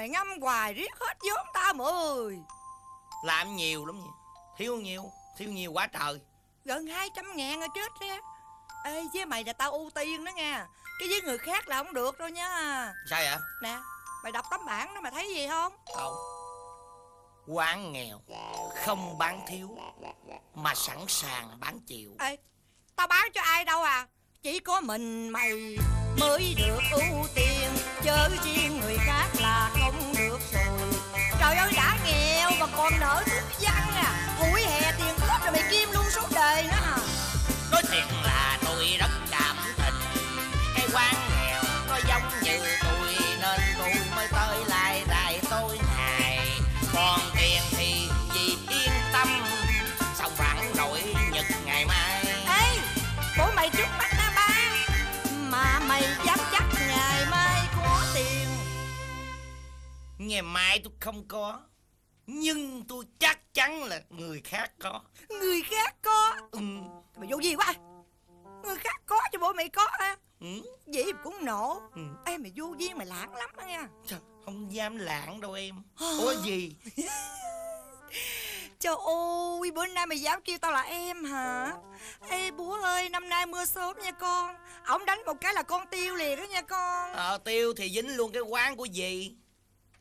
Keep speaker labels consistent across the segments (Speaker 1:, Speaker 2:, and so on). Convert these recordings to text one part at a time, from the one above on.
Speaker 1: mày ngâm hoài riết hết vốn tao mà ơi.
Speaker 2: Làm nhiều lắm nha. Thiếu nhiều Thiếu nhiều quá trời.
Speaker 1: Gần 200 ngàn rồi chết ra Ê với mày là tao ưu tiên đó nha. Cái với người khác là không được đâu nha.
Speaker 2: Sao vậy?
Speaker 1: Nè Mày đọc tấm bản đó mày thấy gì không?
Speaker 2: Không. Quán nghèo Không bán thiếu Mà sẵn sàng bán chịu.
Speaker 1: Ê Tao bán cho ai đâu à chỉ có mình mày Mới được ưu tiên. Chớ riêng người khác là không được rồi. Trời ơi, đã nghèo mà còn nợ thuốc văn à. Hủi
Speaker 2: Ngày mai tôi không có Nhưng tôi chắc chắn là người khác có.
Speaker 1: Người khác có?
Speaker 2: Ừ.
Speaker 1: Mày vô gì quá Người khác có cho bộ mày có hả?
Speaker 2: Ừ.
Speaker 1: Vậy cũng nổ.
Speaker 2: Ừ.
Speaker 1: Ê mày vô duyên mày lạc lắm đó nha.
Speaker 2: Trời, không dám lạng đâu em. Ủa gì?
Speaker 1: Trời ơi bữa nay mày dám kêu tao là em hả? Ê bố ơi năm nay mưa sớm nha con. Ổng đánh một cái là con tiêu liền đó nha con.
Speaker 2: Ờ tiêu thì dính luôn cái quán của dì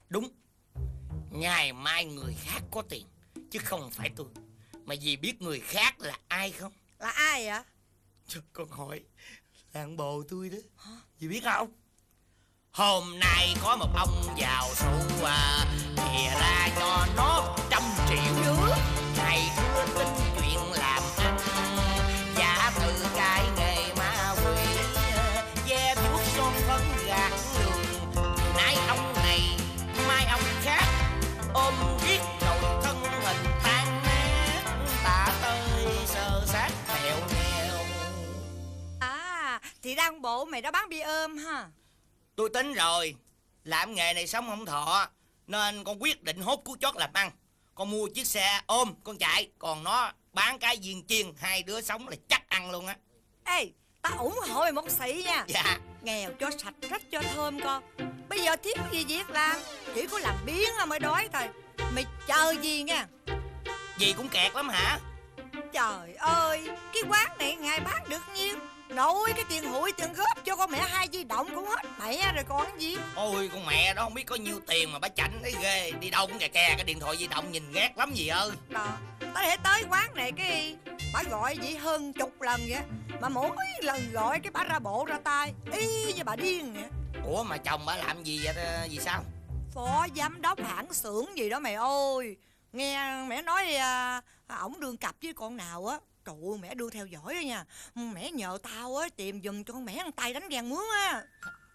Speaker 2: Đúng. Ngày mai người khác có tiền Chứ không phải tôi. Mà dì biết người khác là ai không?
Speaker 1: Là ai vậy?
Speaker 2: Trời, con hỏi Làng bồ tôi đó. Dì biết không? Hôm nay có một ông giàu sụ à Kìa ra cho nó trăm triệu.
Speaker 1: Dữ.
Speaker 2: Ngày thưa tin chuyện làm
Speaker 1: Đang bộ mày đã bán bia ôm ha.
Speaker 2: Tôi tính rồi Làm nghề này sống không thọ Nên con quyết định hốt cú chót làm ăn. Con mua chiếc xe ôm con chạy Còn nó bán cái viên chiên Hai đứa sống là chắc ăn luôn á.
Speaker 1: Ê tao ủng hộ mày một sĩ nha.
Speaker 2: Dạ.
Speaker 1: Nghèo cho sạch rách cho thơm con Bây giờ thiếu gì việc làm? Chỉ có làm biến mới đói thôi. Mày chờ gì nha?
Speaker 2: Dì cũng kẹt lắm hả?
Speaker 1: Trời ơi Cái quán này ngày bán được nhiêu Nội cái tiền hụi tiền góp cho con mẹ hai di động cũng hết mẹ rồi còn gì?
Speaker 2: Ôi con mẹ đó không biết có nhiêu tiền mà bà chảnh thấy ghê. Đi đâu cũng kè kè cái điện thoại di động nhìn ghét lắm gì ơi.
Speaker 1: Đó Tao để tới quán này cái Bà gọi vậy hơn chục lần vậy Mà mỗi lần gọi cái bà ra bộ ra tay Y như bà điên vậy.
Speaker 2: Ủa mà chồng bà làm gì vậy gì sao?
Speaker 1: Phó giám đốc hãng xưởng gì đó mày ơi. Nghe mẹ nói à, ổng đương cặp với con nào á Trời ơi mẹ đưa theo dõi đó nha. Mẹ nhờ tao á tìm giùm cho con mẹ ăn tay đánh ghen mướn á.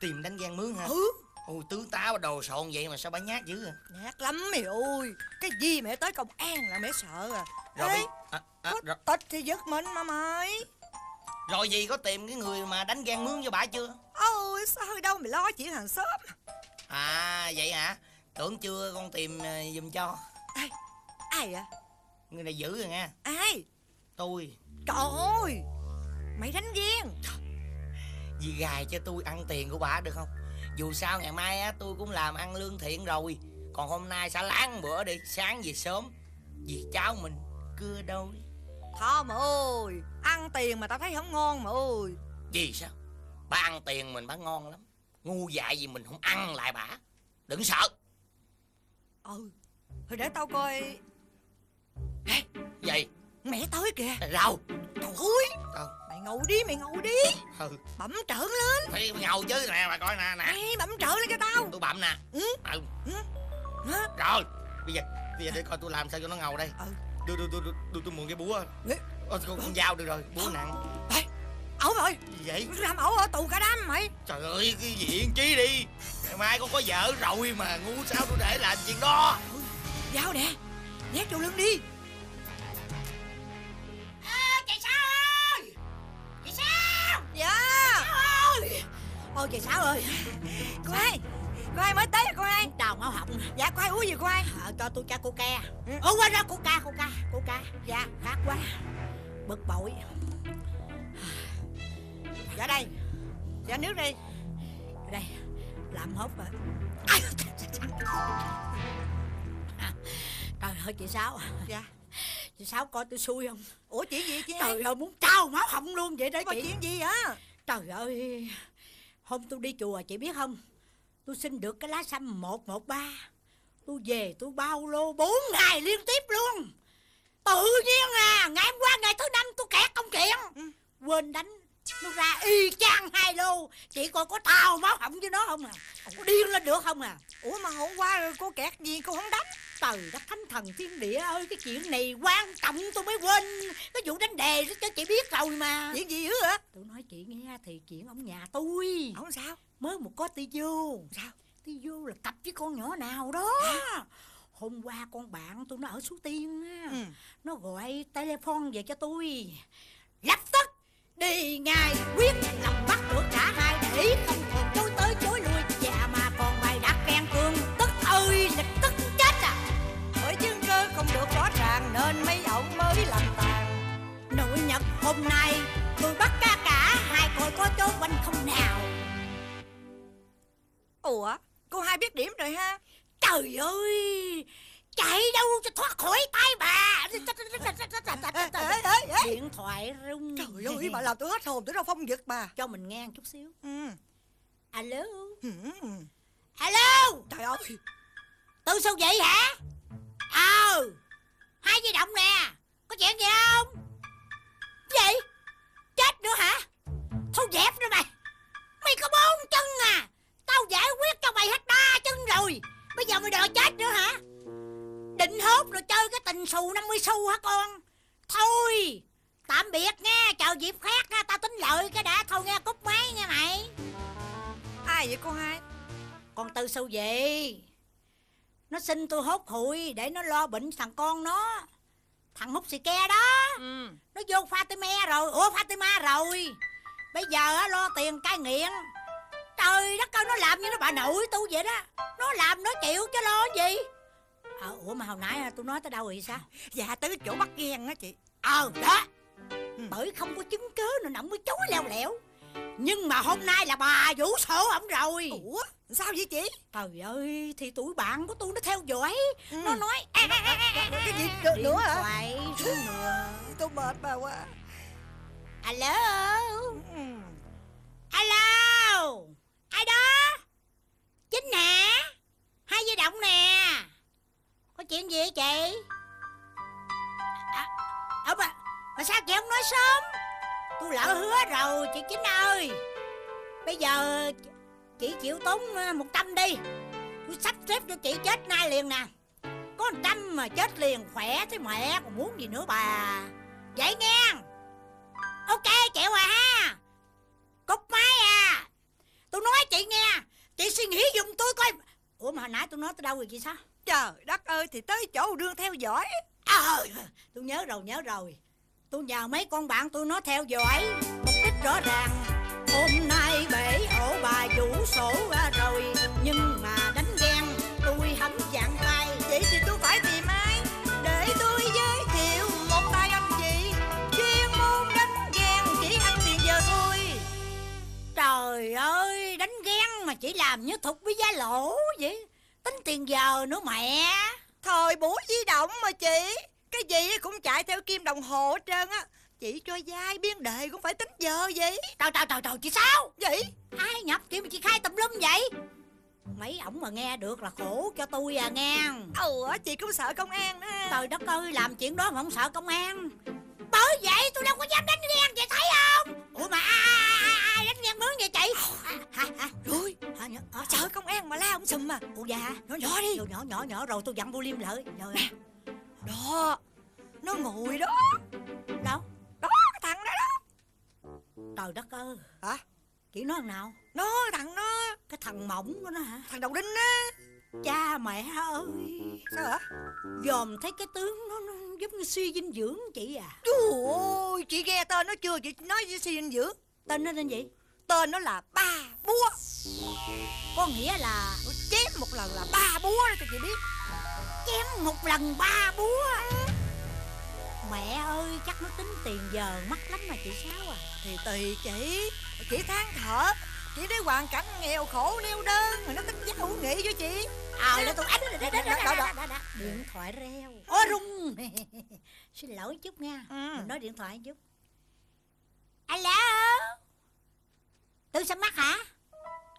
Speaker 2: Tìm đánh ghen mướn hả?
Speaker 1: Ừ.
Speaker 2: Ôi tướng tá đồ sồn vậy mà sao bà nhát dữ à
Speaker 1: Nhát lắm mày ơi. Cái gì mẹ tới công an là mẹ sợ à?
Speaker 2: Rồi
Speaker 1: Ê,
Speaker 2: à, à,
Speaker 1: Có
Speaker 2: rồi,
Speaker 1: tịch thì giật mình mà mày.
Speaker 2: Rồi gì có tìm cái người mà đánh ghen mướn cho bà chưa?
Speaker 1: Ôi sao đâu mày lo chuyện hàng xóm.
Speaker 2: À vậy hả? Tưởng chưa con tìm ờ, giùm cho.
Speaker 1: Ê, Ai vậy?
Speaker 2: Người này dữ rồi nha
Speaker 1: Ai
Speaker 2: Tôi.
Speaker 1: Trời ơi! Mày đánh ghen
Speaker 2: Dì gài cho tôi ăn tiền của bà được không? Dù sao ngày mai á tôi cũng làm ăn lương thiện rồi. Còn hôm nay sẽ láng bữa đi Sáng về sớm. Vì cháu mình cưa đôi.
Speaker 1: Thôi mà ơi! Ăn tiền mà tao thấy không ngon mà ơi!
Speaker 2: Vì sao? Bà ăn tiền mình bà ngon lắm. Ngu dại gì mình không ăn lại bà. Đừng sợ.
Speaker 1: Ừ. Thôi để tao coi. Ê,
Speaker 2: Vậy
Speaker 1: Mẹ tới kìa. Trời ơi
Speaker 2: Đâu
Speaker 1: Mày ngồi đi mày ngồi đi.
Speaker 2: Ừ.
Speaker 1: Bấm trợn lên.
Speaker 2: Phải ngầu chứ nè bà coi nè nè.
Speaker 1: Ê, bấm trợn lên cho tao.
Speaker 2: Tôi bậm nè.
Speaker 1: Ừ.
Speaker 2: ừ.
Speaker 1: Hả?
Speaker 2: Rồi Bây giờ Bây giờ để coi tôi làm sao cho nó ngầu đây.
Speaker 1: Ừ.
Speaker 2: Đưa đưa đưa đưa, đưa tôi mượn cái búa.
Speaker 1: Ê.
Speaker 2: Ôi, con, con dao được rồi Búa nặng.
Speaker 1: Ê Ẩu rồi
Speaker 2: Gì vậy?
Speaker 1: Làm ẩu ở tù cả đám mày.
Speaker 2: Trời ơi cái gì yên chí đi. Ngày mai con có vợ rồi mà ngu sao tôi để làm chuyện đó.
Speaker 1: Dao nè Nhét vô lưng đi
Speaker 2: Chị sao ơi! Chị sao
Speaker 1: Dạ. Ôi trời Sáu ơi. Cô hai Cô hai mới tới cô hai
Speaker 3: Đào máu họng.
Speaker 1: Dạ cô hai uống gì cô hai
Speaker 3: à, Cho tôi cha coca.
Speaker 1: Ừ.
Speaker 3: Ủa quên ra coca coca coca.
Speaker 1: Dạ.
Speaker 3: Khát quá. Bực bội.
Speaker 1: Dạ đây. Dạ nước đi.
Speaker 3: Đây làm hốt rồi. Trời ơi chị sáu.
Speaker 1: Dạ
Speaker 3: chị sáu coi tôi xui không?
Speaker 1: Ủa chuyện gì chứ
Speaker 3: trời ơi muốn trao máu họng luôn vậy đó
Speaker 1: Mà
Speaker 3: chị.
Speaker 1: chuyện gì á
Speaker 3: trời ơi hôm tôi đi chùa chị biết không? Tôi xin được cái lá xăm 113 tôi về tôi bao lô 4 ngày liên tiếp luôn. Tự nhiên à ngày hôm qua ngày thứ năm tôi kẹt công kiện
Speaker 1: Ừ.
Speaker 3: quên đánh nó ra y chang hai lô. Chị coi có tao máu họng với nó không à? Có điên lên được không à?
Speaker 1: Ủa mà hôm qua rồi cô kẹt gì cô không đánh?
Speaker 3: Trời đất thánh thần thiên địa ơi cái chuyện này quan trọng tôi mới quên. Cái vụ đánh đề đó cho chị biết rồi mà.
Speaker 1: Chuyện gì dữ hả
Speaker 3: tôi nói chị nghe thì chuyện ông nhà tôi.
Speaker 1: Không sao?
Speaker 3: Mới một có ti vô.
Speaker 1: Sao?
Speaker 3: Ti vô là cặp với con nhỏ nào đó. Hôm qua con bạn tôi nó ở suối tiên á.
Speaker 1: Ừ.
Speaker 3: nó gọi telephone về cho tôi. Lập tức đi ngay, quyết lòng bắt được cả hai. Để không còn chối tới chối lui. Và mà còn bài đặt khen thương tức ơi là tức chết à.
Speaker 1: Bởi chứng cơ không được rõ ràng, Nên mấy ổng mới làm tàn.
Speaker 3: Nội nhật hôm nay, tôi bắt cả cả hai coi có chối quanh không nào.
Speaker 1: Ủa, cô hai biết điểm rồi ha?
Speaker 3: Trời ơi chạy đâu cho thoát khỏi tay bà điện thoại rung
Speaker 1: Trời ơi bà làm tôi hết hồn Tôi đâu phong giật bà
Speaker 3: cho mình nghe chút xíu
Speaker 1: ừ.
Speaker 3: alo
Speaker 1: Ừ.
Speaker 3: alo
Speaker 1: Trời ơi
Speaker 3: Tư sao vậy hả? Ờ Hai di động nè Có chuyện gì không? Gì? Chết nữa hả? Thôi dẹp nữa mày Mày có bốn chân à Tao giải quyết cho mày hết ba chân rồi Bây giờ mày đòi chết nữa hả? Định hốt rồi chơi cái tình xù 50 xu hả con? Thôi Tạm biệt nha Chờ dịp khác nha Tao tính lợi cái đã Thôi nghe cúp máy nha mày.
Speaker 1: Ai vậy cô hai?
Speaker 3: Con Tư sao vậy? Nó xin tôi hốt hụi để nó lo bệnh thằng con nó. Thằng hút xì ke đó.
Speaker 1: Ừ.
Speaker 3: Nó vô Fatima rồi. Ủa Fatima rồi. Bây giờ á, lo tiền cai nghiện. Trời đất ơi nó làm như nó bà nội tôi vậy đó. Nó làm nó chịu chứ lo gì à, Ủa mà hồi nãy à, tôi nói tới đâu rồi sao?
Speaker 1: Dạ tới chỗ bắt ghen á chị.
Speaker 3: Ờ đó. Bởi không có chứng cớ nên ổng mới chối leo lẻo Nhưng mà hôm nay là bà vũ sổ ổng rồi.
Speaker 1: Ủa? Sao vậy chị?
Speaker 3: Trời ơi thì tụi bạn của tôi nó theo dõi.
Speaker 1: Ừ.
Speaker 3: Nó nói à, à, à, à, à,
Speaker 1: Cái gì? nữa, nữa hả?
Speaker 3: nữa
Speaker 1: Tôi mệt bà quá.
Speaker 3: Alo?
Speaker 1: Ừ.
Speaker 3: Alo? Ai đó? Chính nè. Hai di động nè có chuyện gì vậy chị? À, à, mà, sao chị không nói sớm? Tôi lỡ hứa rồi chị Chính ơi. Bây giờ chị chịu tốn ờ, một trăm đi. Tôi sắp xếp cho chị chết nay liền nè. Có một trăm mà chết liền khỏe thế mẹ còn muốn gì nữa bà? Vậy nghe. Ok chịu à ha. Cúc máy à. Tôi nói chị nghe Chị suy nghĩ giùm tôi coi. Ủa mà hồi nãy tôi nói tới đâu rồi chị sao?
Speaker 1: Trời đất ơi, thì tới chỗ đương theo dõi.
Speaker 3: Ờ tôi nhớ rồi nhớ rồi. Tôi nhờ mấy con bạn tôi nó theo dõi. Mục đích rõ ràng, Hôm nay bể ổ bà vũ sổ ra rồi. Nhưng mà đánh ghen, tôi không dạng tay.
Speaker 1: Vậy thì tôi phải tìm ai? Để tôi giới thiệu một tay anh chị. Chuyên môn đánh ghen chỉ ăn tiền giờ thôi.
Speaker 3: Trời ơi, đánh ghen mà chỉ làm như thục với giá lỗ vậy. Tính tiền giờ nữa mẹ.
Speaker 1: Thời buổi di động mà chị. Cái gì cũng chạy theo kim đồng hồ hết trơn á. Chị cho dai biên đề cũng phải tính giờ vậy.
Speaker 3: Trời trời trời trời chị sao?
Speaker 1: Vậy?
Speaker 3: Ai nhập chị mà chị khai tùm lum vậy? Mấy ổng mà nghe được là khổ cho tôi à nghe.
Speaker 1: Ủa chị cũng sợ công an nữa ha.
Speaker 3: Trời đất ơi làm chuyện đó mà không sợ công an. Bởi vậy tôi đâu có dám đánh ghen chị thấy không? Ủa mà ai, ai, ai, ghen mướn vậy chị? À, hả hả
Speaker 1: Rồi
Speaker 3: hả nhớ, à,
Speaker 1: sợ công an mà la ông sùm mà
Speaker 3: Ủa dạ.
Speaker 1: Nhỏ nhỏ đi.
Speaker 3: Nhỏ nhỏ nhỏ nhỏ rồi tôi dặn vô liêm lợi Rồi
Speaker 1: Đó Nó ngồi đó.
Speaker 3: Đâu?
Speaker 1: Đó cái thằng đó đó.
Speaker 3: Trời đất ơi.
Speaker 1: Hả?
Speaker 3: Chị nói thằng nào?
Speaker 1: Nó thằng nó
Speaker 3: Cái thằng mỏng của nó hả?
Speaker 1: Thằng đầu đinh á.
Speaker 3: Cha mẹ ơi.
Speaker 1: Sao hả?
Speaker 3: Dòm thấy cái tướng nó, nó giống như suy dinh dưỡng chị à.
Speaker 1: Trời ơi Chị nghe tên nó chưa? Chị nói với suy dinh dưỡng.
Speaker 3: Tên nó tên gì
Speaker 1: Tên nó là Ba Búa.
Speaker 3: Có nghĩa là
Speaker 1: chém một lần là ba búa đó cho chị biết.
Speaker 3: Chém một lần ba búa. Mẹ ơi chắc nó tính tiền giờ mắc lắm mà chị Sáu à.
Speaker 1: Thì tùy chị. Chỉ than thở. Chị thấy hoàn cảnh nghèo khổ neo đơn Mà nó tính giá hữu nghị với chị.
Speaker 3: Ờ, để tôi ánh đó. đó, đó. Điện thoại reo. Ôi rung. Xin lỗi chút nha.
Speaker 1: Ừ.
Speaker 3: Mình nói điện thoại chút. Alo Tư xăm mắt hả?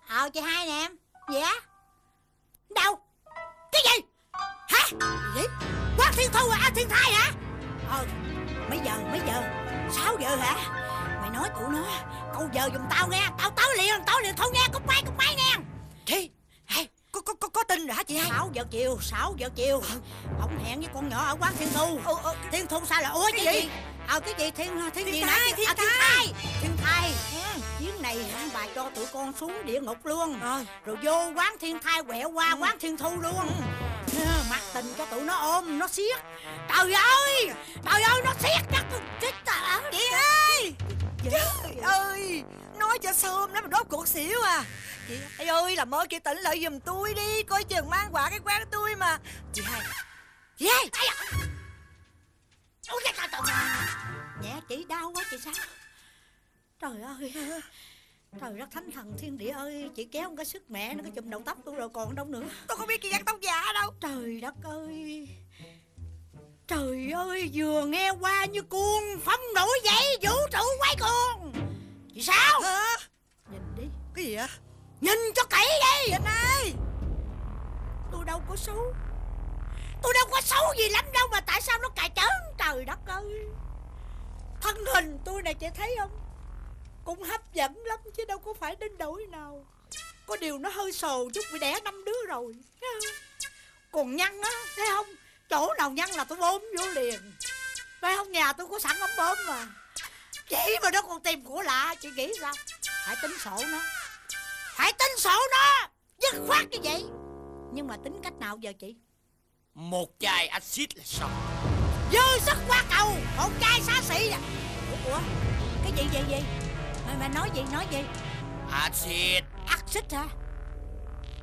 Speaker 3: Ờ chị hai nè em. Gì á? Đâu? Cái gì? Hả? Gì? Quán thiên thu à thiên thai hả? Ờ Mấy giờ mấy giờ? 6 giờ hả? Mày nói tụi nó Câu giờ giùm tao nghe. Tao tới liền tới liền. Thôi nghe Cúp máy cúp máy nghe.
Speaker 1: Chị hay có, có, có, có tin rồi hả chị hai?
Speaker 3: 6 giờ chiều 6 giờ chiều. Ông hẹn với con nhỏ ở quán Thiên Thu.
Speaker 1: Ờ, ờ,
Speaker 3: Thiên Thu sao là Ủa
Speaker 1: Cái
Speaker 3: cái
Speaker 1: gì?
Speaker 3: gì Ờ cái gì Thiên Thiên,
Speaker 1: Thiên
Speaker 3: gì nãy
Speaker 1: thiên
Speaker 3: à, thiên
Speaker 1: thai.
Speaker 3: Thiên thai
Speaker 1: ừ.
Speaker 3: Chuyến này hả, bà cho tụi con xuống địa ngục luôn.
Speaker 1: Rồi.
Speaker 3: Rồi vô quán Thiên Thai quẹo qua
Speaker 1: Ừ.
Speaker 3: quán Thiên Thu luôn. À, Mặt tình cho tụi nó ôm Nó siết. Trời ơi! Trời ơi nó siết chắc chết tao
Speaker 1: Chị hai Trời ơi! Nói cho sớm lắm mà rốt cuộc xỉu à. Chị hai ơi làm ơn chị tỉnh lại giùm tôi đi. Coi chừng mang quả cái quán tôi mà. Chị hai. Chị hai.
Speaker 3: Ai? Ôi, trời, trời, trời. Nhẹ chị đau quá chị sao? Trời ơi Trời đất thánh thần thiên địa ơi Chị kéo một cái sức mẹ nó cái chùm đầu tóc tôi rồi còn đâu nữa.
Speaker 1: Tôi không biết chị dắt tóc giả đâu.
Speaker 3: Trời đất ơi. Trời ơi vừa nghe qua như cuồng phong nổi dậy vũ trụ quay cuồng. Chị sao?
Speaker 1: Hả?
Speaker 3: Nhìn đi.
Speaker 1: Cái gì vậy?
Speaker 3: Nhìn cho kỹ đi
Speaker 1: Chị hai
Speaker 3: Tôi đâu có xấu Tôi đâu có xấu gì lắm đâu Mà tại sao nó cài chớn? Trời đất ơi. Thân hình tôi này chị thấy không? Cũng hấp dẫn lắm Chứ đâu có phải đến đổi nào. Có điều nó hơi sồ chút Vì đẻ năm đứa rồi? Còn nhăn á, Thấy không? Chỗ nào nhăn là tôi bơm vô liền. Phải không? Nhà tôi có sẵn ống bơm mà. Chỉ mà nó còn tìm của lạ, Chị nghĩ sao? Phải tính sổ nó. Phải tính sổ nó! Dứt khoát như vậy. Nhưng mà tính cách nào giờ chị?
Speaker 2: Một chai axit là xong.
Speaker 3: Dư sức quá cầu Một chai xa xỉ à Ủa, Cái gì gì gì? Mày mày nói gì nói gì?
Speaker 2: Axit.
Speaker 3: Axit hả?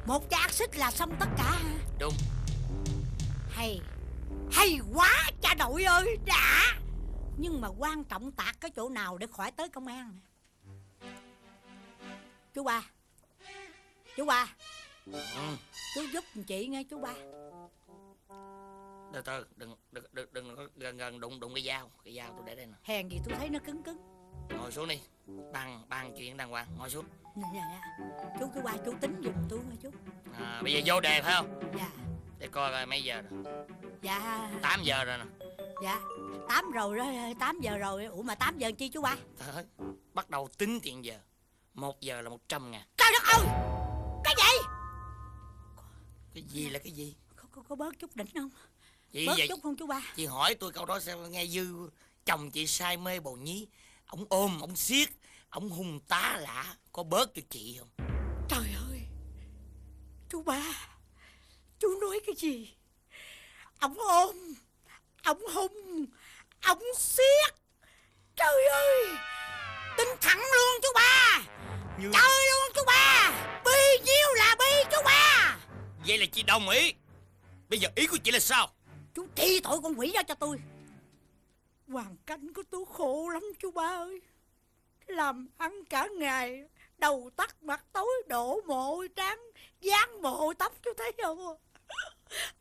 Speaker 3: Một chai axit là xong tất cả hả?
Speaker 2: Đúng.
Speaker 3: Hay Hay quá cha nội ơi đã. Nhưng mà quan trọng tạc cái chỗ nào để khỏi tới công an Chú ba. Chú ba.
Speaker 2: Ừ.
Speaker 3: Chú giúp chị nghe chú ba
Speaker 2: Từ từ Đừng đừng đừng, đừng gần gần đụng đụng cái dao. Cái dao tôi để đây nè.
Speaker 3: Hèn gì tôi thấy nó cứng cứng.
Speaker 2: Ngồi xuống đi. Bàn bàn chuyện đàng hoàng. Ngồi xuống.
Speaker 3: Nè, nè. Chú chú ba chú tính giùm tôi nghe chú.
Speaker 2: À, Bây giờ vô đề phải không?
Speaker 3: Dạ.
Speaker 2: Để coi coi mấy giờ rồi.
Speaker 3: Dạ.
Speaker 2: 8 giờ rồi nè.
Speaker 3: Dạ. Tám rồi đó 8 giờ rồi. Ủa mà 8 giờ chi chú ba
Speaker 2: Thôi, Bắt đầu tính tiền giờ. Một giờ là 100 ngàn.
Speaker 3: Trời đất ơi! Cái gì?
Speaker 2: Cái gì là cái gì?
Speaker 3: Có, có, có bớt chút đỉnh không
Speaker 2: Gì
Speaker 3: Bớt
Speaker 2: vậy
Speaker 3: chút không chú ba.
Speaker 2: Chị hỏi tôi câu đó sao nghe dư Chồng chị say mê bầu nhí. Ông ôm, ông siết Ông hung tá lạ. Có bớt cho chị không?
Speaker 3: Trời ơi Chú ba Chú nói cái gì? Ông ôm Ông hung Ông siết. Trời ơi Tính thẳng luôn chú ba.
Speaker 2: Như...
Speaker 3: Trời luôn chú ba. Bi nhiêu là bi chú ba.
Speaker 2: Vậy là chị đồng ý. Bây giờ ý của chị là sao
Speaker 3: Chú trị tội con quỷ ra cho tôi. Hoàn cảnh của tôi khổ lắm chú ba ơi. Làm ăn cả ngày, Đầu tắt mặt tối, đổ mồ hôi trắng, Dán mồ hôi tóc chú thấy không?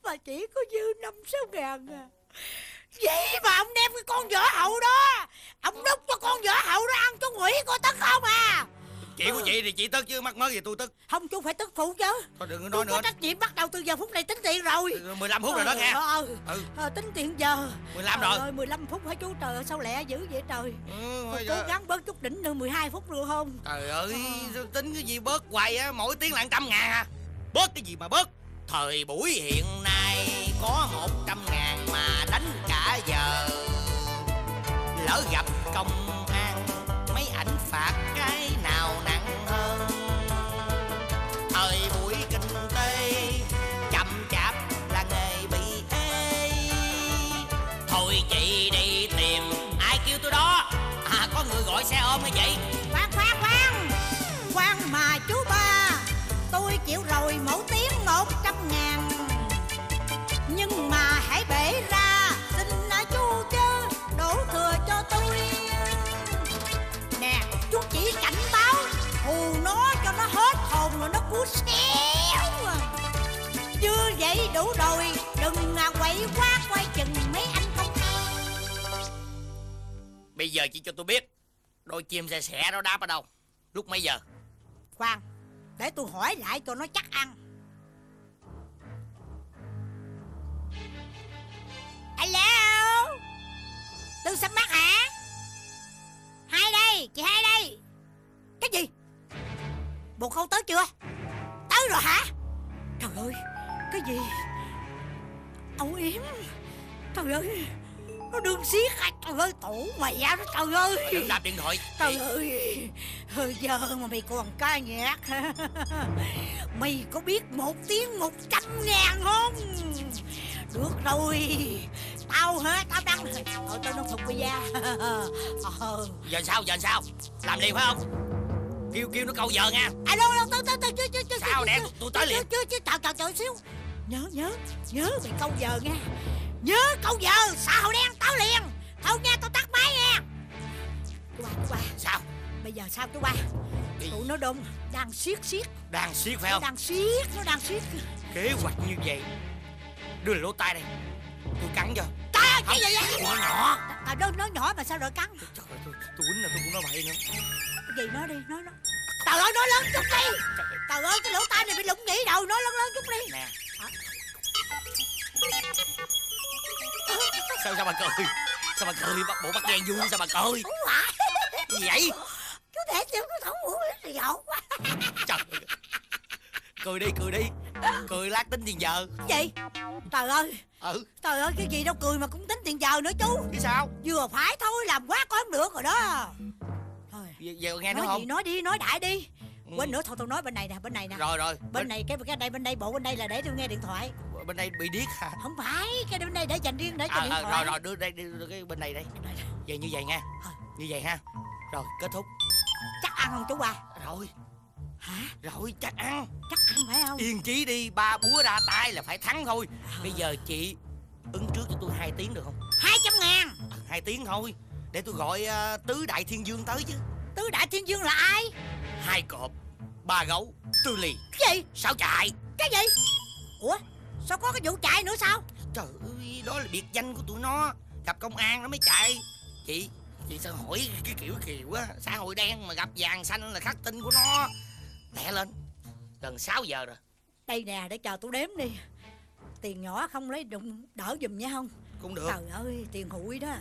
Speaker 3: Mà chỉ có dư năm sáu ngàn à. Vậy mà ông đem cái con vợ hậu đó, Ông đúc cho con vợ hậu đó ăn cho quỷ coi tất không à.
Speaker 2: Chị của chị thì chị tức chứ mắc mớ gì tôi tức.
Speaker 3: Không chú phải tức phụ chứ.
Speaker 2: Thôi đừng có
Speaker 3: Tôi
Speaker 2: nói
Speaker 3: có
Speaker 2: nữa.
Speaker 3: trách nhiệm bắt đầu từ giờ phút này tính tiền rồi.
Speaker 2: 15 phút rồi đó nghe.
Speaker 3: Ờ,
Speaker 2: Ừ.
Speaker 3: ờ, tính tiền giờ.
Speaker 2: 15
Speaker 3: Trời
Speaker 2: rồi.
Speaker 3: ơi 15 phút hả chú? Trời ơi, sao lẹ dữ vậy trời?
Speaker 2: Ừ,
Speaker 3: Cố
Speaker 2: giờ-
Speaker 3: gắng bớt chút đỉnh nữa 12 phút được không?
Speaker 2: Trời ơi sao tính cái gì bớt hoài á? Mỗi tiếng là trăm ngàn à. Bớt cái gì mà bớt. Thời buổi hiện nay có 100 ngàn mà đánh cả giờ. Lỡ gặp công gọi xe ôm hả chị?
Speaker 3: Khoan khoan khoan. Khoan mà chú ba. Tôi chịu rồi mỗi tiếng 100 ngàn. Nhưng mà hãy bể ra Xin là chú chứ Đổ thừa cho tôi. Nè chú chỉ cảnh báo Hù nó cho cú xéo. Chưa vậy đủ rồi Đừng à quậy quá Quay chừng mấy anh không
Speaker 2: Bây giờ chỉ cho tôi biết Đôi chim xe xẻ đó đáp ở đâu? Lúc mấy giờ?
Speaker 3: Khoan, Để tôi hỏi lại cho nó chắc ăn. Alo? Tư sắp mắt hả? Hai đây, Chị hai đây. Cái gì? Bộ câu tới chưa? Tới rồi hả? Trời ơi, Cái gì? Âu yếm. Trời ơi. Nó đương xiết à Trời ơi tổ mày á đó Trời ơi.
Speaker 2: Đừng đáp điện thoại.
Speaker 3: Trời ơi Hơi giờ mà mày còn ca nhạc? Mày có biết một tiếng một trăm ngàn không? Được rồi Tao hả? Tao đang Ờ tao nó phục bây giờ Ờ.
Speaker 2: Giờ sao giờ sao? Làm liền phải không? Kêu kêu nó câu giờ nha.
Speaker 3: Alo alo tao tao tao chưa chưa chưa
Speaker 2: Sao nè, tôi tới liền.
Speaker 3: Chưa chưa chờ chờ chờ xíu. Nhớ nhớ nhớ mày câu giờ nha Nhớ câu giờ xã hội đen tao liền. Thôi nha tao tắt máy nha. Chú ba chú ba
Speaker 2: Sao?
Speaker 3: Bây giờ sao chú ba
Speaker 2: Đi.
Speaker 3: Tụi nó đông Đang siết siết
Speaker 2: Đang siết phải không?
Speaker 3: Đang siết Nó đang siết
Speaker 2: Kế hoạch như vậy Đưa lỗ tai đây. Tôi cắn cho Không,
Speaker 3: cái gì vậy?
Speaker 2: Nó nhỏ.
Speaker 3: À, nó, nó nhỏ mà sao rồi cắn?
Speaker 2: Trời ơi tôi, tôi quýnh là tôi cũng nói bậy nữa.
Speaker 3: Gì nói đi nói nó Trời ơi nói lớn chút đi.
Speaker 2: Trời ơi,
Speaker 3: Trời ơi cái lỗ tai này bị lủng nhĩ đầu Nói lớn lớn chút đi.
Speaker 2: Nè Sao sao bà cười? Sao bà cười? Bắt bộ bắt ghen vui sao bà cười? Gì vậy?
Speaker 3: Chú để cho nó thấu mũi thì dậu quá.
Speaker 2: Trời. Cười đi cười đi. Cười lát tính tiền giờ
Speaker 3: gì? Trời ơi.
Speaker 2: Ừ.
Speaker 3: Trời ơi cái gì đâu cười mà cũng tính tiền giờ nữa chú.
Speaker 2: Chứ sao?
Speaker 3: Vừa phải thôi làm quá có không được rồi đó. Thôi.
Speaker 2: Giờ, giờ nghe nữa
Speaker 3: nói
Speaker 2: không?
Speaker 3: gì nói đi nói đại đi.
Speaker 2: Ừ.
Speaker 3: Quên nữa thôi tôi nói bên này nè bên này nè.
Speaker 2: Rồi rồi.
Speaker 3: Bên này cái cái đây bên đây bộ bên đây là để tôi nghe điện thoại
Speaker 2: bên, đây bị điếc hả
Speaker 3: Không phải cái bên đây để dành riêng để cho
Speaker 2: à,
Speaker 3: điện
Speaker 2: à,
Speaker 3: thoại.
Speaker 2: rồi rồi đưa đây đưa, cái bên này đây. Vậy như vậy nha.
Speaker 3: Ờ.
Speaker 2: Như vậy ha. Rồi kết thúc.
Speaker 3: Chắc ăn không chú ba
Speaker 2: Rồi.
Speaker 3: Hả?
Speaker 2: Rồi chắc ăn.
Speaker 3: Chắc ăn phải không?
Speaker 2: Yên chí đi ba búa ra tay là phải thắng thôi. Bây giờ chị ứng trước cho tôi hai tiếng được không?
Speaker 3: Hai trăm ngàn.
Speaker 2: À, hai tiếng thôi. Để tôi gọi ờ, tứ đại thiên dương tới chứ.
Speaker 3: Tứ đại thiên dương là ai?
Speaker 2: Hai cọp Ba gấu Tư lì.
Speaker 3: Cái gì?
Speaker 2: Sao chạy
Speaker 3: Cái gì? Ủa Sao có cái vụ chạy nữa sao?
Speaker 2: Trời ơi Đó là biệt danh của tụi nó. Gặp công an nó mới chạy. Chị Chị sao hỏi cái kiểu kiểu á Xã hội đen mà gặp vàng xanh là khắc tinh của nó. Lẹ lên Gần 6 giờ rồi.
Speaker 3: Đây nè để chờ tôi đếm đi. Tiền nhỏ không lấy đụng đỡ giùm nha không?
Speaker 2: Cũng được.
Speaker 3: Trời ơi tiền hụi đó.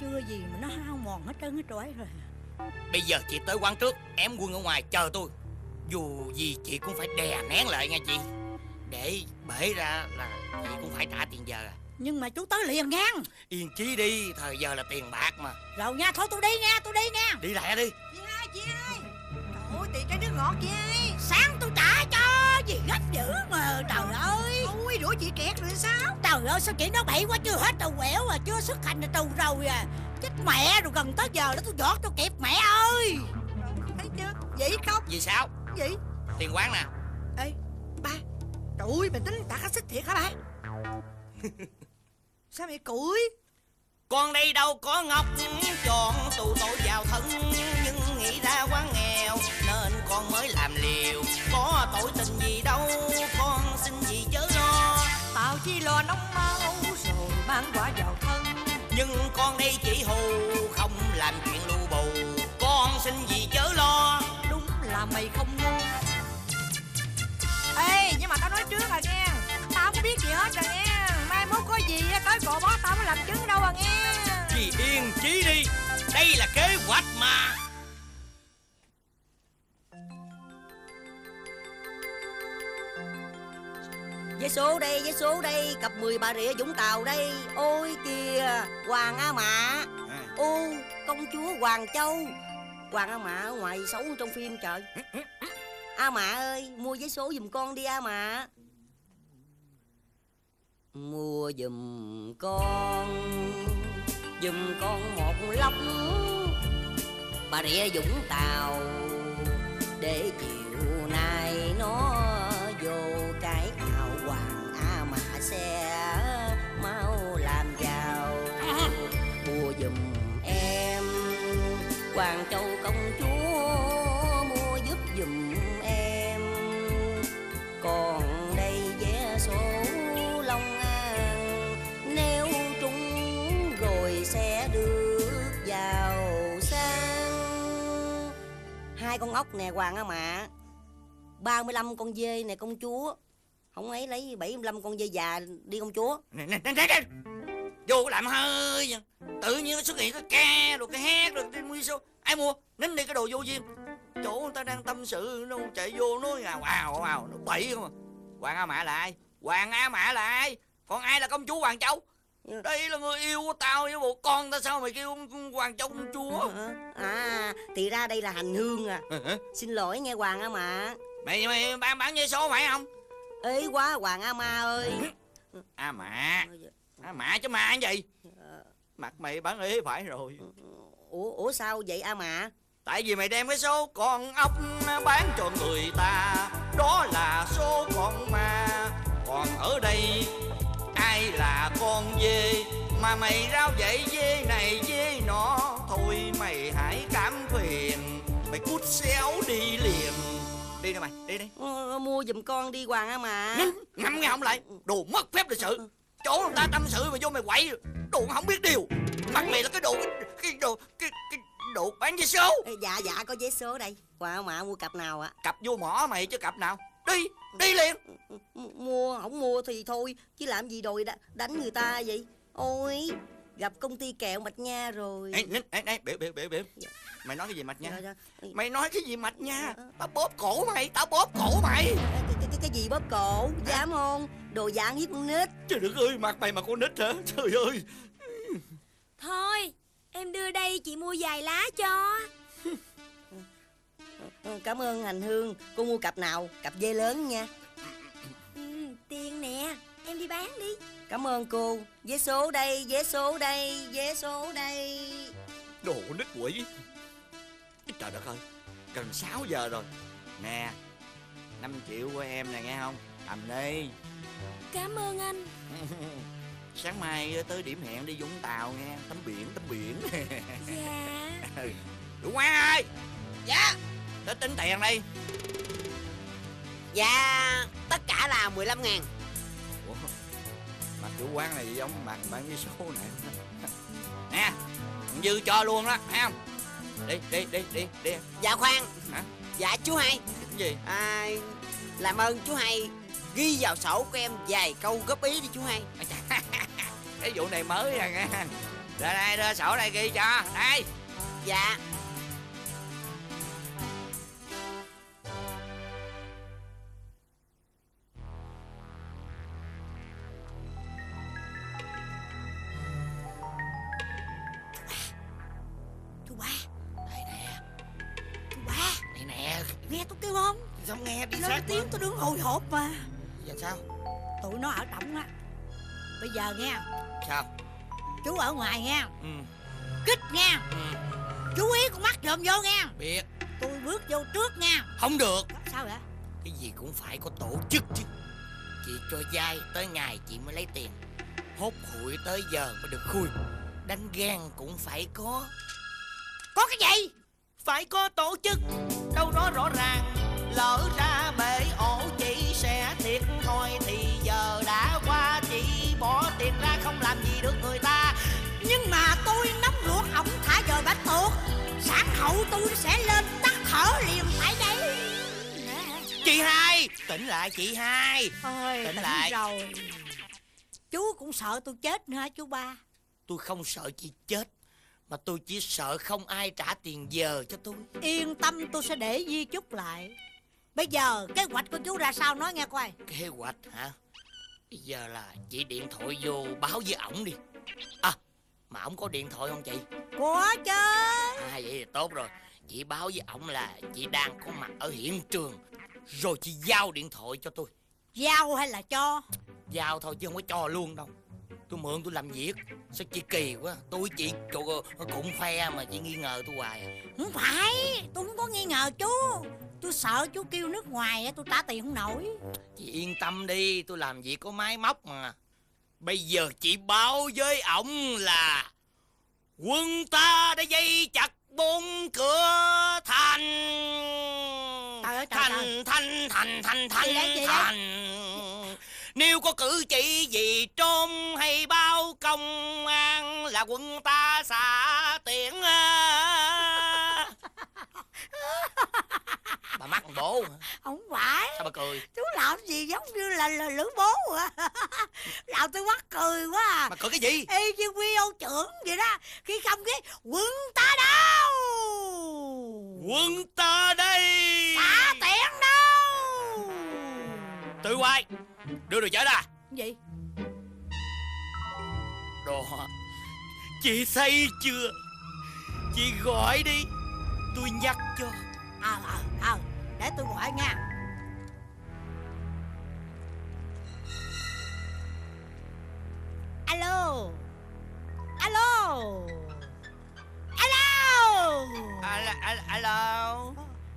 Speaker 3: Chưa gì mà nó hao mòn hết trơn hết trọi rồi.
Speaker 2: Bây giờ chị tới quán trước Em quân ở ngoài chờ tôi. Dù gì chị cũng phải đè nén lại nha chị Để bể ra là chị cũng phải trả tiền giờ à.
Speaker 3: Nhưng mà chú tới liền nha
Speaker 2: Yên chí đi Thời giờ là tiền bạc mà.
Speaker 3: Rồi nha thôi tôi đi nha tôi đi nha.
Speaker 2: Đi lẹ đi.
Speaker 1: Chị hai chị hai. Trời ơi tiền trái nước ngọt chị hai
Speaker 3: Sáng tôi trả cho Gì gấp dữ mà trời ơi.
Speaker 1: Ôi rủa chị kẹt rồi sao?
Speaker 3: Trời ơi sao chị nó bậy quá chưa hết trầu quẹo à Chưa xuất hành là trầu rồi à. Chết mẹ rồi gần tới giờ đó tôi giọt cho kịp mẹ ơi.
Speaker 1: Thấy chưa? Vậy không?
Speaker 2: Vì sao?
Speaker 1: Vậy?
Speaker 2: Tiền quán nè.
Speaker 1: Ê ba Trời ơi mày tính tạt xích thiệt hả ba Sao mày củi
Speaker 2: Con đây đâu có ngốc Chọn tù tội vào thân Nhưng nghĩ ra quá nghèo Nên con mới làm liều. Có tội tình gì đâu Con xin gì chớ lo.
Speaker 1: Tao chi lo nóng máu Rồi mang quả vào thân.
Speaker 2: Nhưng con đây chỉ hù Không làm chuyện lưu bù. Con xin gì chớ lo.
Speaker 1: Đúng là mày không mà tao nói trước rồi nghe. Tao không biết gì hết rồi nghe. Mai mốt có gì á, tới cộ bó tao mới làm chứng đâu à nghe.
Speaker 2: Chị yên chí đi. Đây là kế hoạch mà.
Speaker 1: Vé số đây, vé số đây, cặp 10 bà rịa Vũng Tàu đây. Ôi kìa, Hoàng A Mã. Ô, công chúa Hoàng Châu. Hoàng A Mã ở ngoài xấu trong phim trời A Mạ ơi, mua vé số giùm con đi A Mạ Mua giùm con Giùm con một lóc Bà rịa Vũng Tàu Để chiều
Speaker 4: móc nè Hoàng á mà. 35 con dê nè, công chúa. Không ấy lấy 75 con dê già đi công chúa.
Speaker 5: Nè nè nè nè. Vô làm hơi nha. Tự nhiên nó xuất hiện cái ca rồi cái hát rồi cái nguyên số. Ai mua? Nín đi cái đồ vô duyên Chỗ người ta đang tâm sự, Nó chạy vô nó ào ào ào Nó bậy không à. Hoàng A Mã là ai Hoàng A Mã là ai Còn ai là công chúa Hoàng Châu? Đây là người yêu của tao với bộ con ta sao mày kêu Hoàng Châu công chúa?
Speaker 4: À thì ra đây là hành hương à. Xin lỗi nghe Hoàng á mà
Speaker 5: Mày mày bán bán vé số phải không?
Speaker 4: Ế quá Hoàng A Ma ơi.
Speaker 5: A Mã. A Mã chứ mà cái gì? Mặt mày bán ế phải rồi.
Speaker 4: Ủa, ủa sao vậy A Mã?
Speaker 5: Tại vì mày đem cái số con ốc bán cho người ta Đó là số con ma. Còn ở đây ai là con dê Mà mày rao dậy dê này dê nọ? Thôi mày hãy cảm phiền Mày cút xéo đi liền. Đi nè mày, đi đi.
Speaker 4: Ờ, Mua giùm con đi Hoàng á mà.
Speaker 5: Ngâm nghe không lại. Đồ mất phép lịch sự. Chỗ người ta tâm sự mà vô mày quậy. Đồ không biết điều. Mặt mày là cái đồ Cái đồ Cái, cái đồ bán vé số.
Speaker 4: Dạ dạ có vé số đây. Á mà mua cặp nào ạ?
Speaker 5: Cặp vô mỏ mày chứ cặp nào Đi, đi liền.
Speaker 4: Mua không mua thì thôi Chứ làm gì đòi đánh người ta vậy? Ôi Gặp công ty kẹo mạch nha rồi.
Speaker 5: Ê, nín, ê, ê, biểu, biểu, biểu, biểu. Mày nói cái gì mạch nha?
Speaker 4: Dạ, dạ.
Speaker 5: Mày nói cái gì mạch nha? Tao bóp cổ mày, tao bóp cổ mày.
Speaker 4: Cái, cái, cái, gì bóp cổ? Dám không? Đồ dạng hiếp con nít.
Speaker 5: Trời đất ơi, mặt mày mà con nít hả? Trời ơi.
Speaker 6: Thôi Em đưa đây chị mua vài lá cho
Speaker 4: Cảm ơn hành hương. Cô mua cặp nào? Cặp dê lớn nha.
Speaker 6: Ừ, Tiền nè. Em đi bán đi.
Speaker 4: Cảm ơn cô. Vé số đây Vé số đây Vé số đây.
Speaker 5: Đồ nít quỷ. Trời đất ơi. Gần 6 giờ rồi. Nè 5 triệu của em nè nghe không? Cầm đi.
Speaker 6: Cảm ơn anh.
Speaker 5: Sáng mai tới điểm hẹn đi Vũng Tàu nghe. Tắm biển, tắm biển.
Speaker 6: Dạ.
Speaker 5: Đủ Quang ơi
Speaker 3: Dạ
Speaker 5: Tới tính tiền đi.
Speaker 3: Dạ Tất cả là 15 ngàn.
Speaker 5: Ủa Mặt chủ quán này giống mặt bán vé số này. Nè Dư cho luôn đó thấy không? Đi đi đi đi đi.
Speaker 3: Dạ khoan.
Speaker 5: Hả?
Speaker 3: Dạ chú hai.
Speaker 5: Cái gì?
Speaker 3: À, Làm ơn chú hai Ghi vào sổ của em vài câu góp ý đi chú hai.
Speaker 5: Cái vụ này mới à nghe. Ra đây đưa sổ đây ghi cho. Đây.
Speaker 3: Dạ Nói tiếng tôi đứng hồi hộp mà.
Speaker 5: Giờ sao?
Speaker 3: Tụi nó ở động á. Bây giờ nghe.
Speaker 5: Sao?
Speaker 3: Chú ở ngoài nghe.
Speaker 5: Ừ.
Speaker 3: Kích nghe.
Speaker 5: Ừ.
Speaker 3: Chú ý con mắt dòm vô nghe.
Speaker 5: Biết.
Speaker 3: Tôi bước vô trước nha
Speaker 5: Không được.
Speaker 3: Sao vậy?
Speaker 5: Cái gì cũng phải có tổ chức chứ. Chị cho dai tới ngày chị mới lấy tiền. Hốt hụi tới giờ mới được khui. Đánh ghen cũng phải có.
Speaker 3: Có cái gì?
Speaker 5: Phải có tổ chức. Đâu đó rõ ràng Lỡ ra bể ổ chị sẽ thiệt thôi Thì giờ đã qua chị bỏ tiền ra không làm gì được người ta.
Speaker 3: Nhưng mà tôi nóng ruột ổng thả dời bạch tuộc Sản hậu tôi sẽ lên tắt thở liền phải đấy.
Speaker 5: Chị hai Tỉnh lại chị hai.
Speaker 3: Thôi
Speaker 5: Tỉnh
Speaker 3: tỉnh
Speaker 5: lại.
Speaker 3: rồi. Chú cũng sợ tôi chết nữa hả chú ba?
Speaker 5: Tôi không sợ chị chết Mà tôi chỉ sợ không ai trả tiền giờ cho tôi.
Speaker 3: Yên tâm tôi sẽ để di chúc lại Bây giờ kế hoạch của chú ra sao nói nghe coi.
Speaker 5: Kế hoạch hả? Bây giờ là chị điện thoại vô báo với ổng đi. À mà ổng có điện thoại không chị?
Speaker 3: Có chứ.
Speaker 5: À vậy thì tốt rồi. Chị báo với ổng là chị đang có mặt ở hiện trường. Rồi chị giao điện thoại cho tôi.
Speaker 3: Giao hay là cho?
Speaker 5: Giao thôi chứ không có cho luôn đâu Tôi mượn tôi làm việc. Sao chị kỳ quá. Tôi chị chỗ cũng phe mà chị nghi ngờ tôi hoài à.
Speaker 3: Không phải Tôi không có nghi ngờ chú. Tôi sợ chú kêu nước ngoài á, tôi trả tiền không nổi.
Speaker 5: Chị yên tâm đi Tôi làm việc có máy móc mà. Bây giờ chị báo với ổng là Quân ta đã dây chặt bốn cửa thành.
Speaker 3: Trời ơi, trời, trời.
Speaker 5: Thành, thành, thành, thành, thành, thành Nếu có cử chỉ gì trốn hay báo công an Là quân ta xả tiễn à.
Speaker 2: bố
Speaker 3: Không phải.
Speaker 2: Sao bà cười?
Speaker 3: Chú làm gì giống như là, là lữ bố à Làm tôi mắc cười quá à.
Speaker 2: Mà cười cái gì?
Speaker 3: Y như quy ô trưởng vậy đó. Khi không cái quân ta đâu?
Speaker 2: Quân ta đây.
Speaker 3: Xả tiện đâu?
Speaker 2: Tự quay đưa đồ chở ra.
Speaker 3: Gì?
Speaker 2: Đồ chị say chưa? Chị gọi đi. Tôi nhắc cho.
Speaker 3: Ờ ờ ờ. Để tôi gọi nha. Alo. Alo. Alo.
Speaker 2: Alo alo, alo.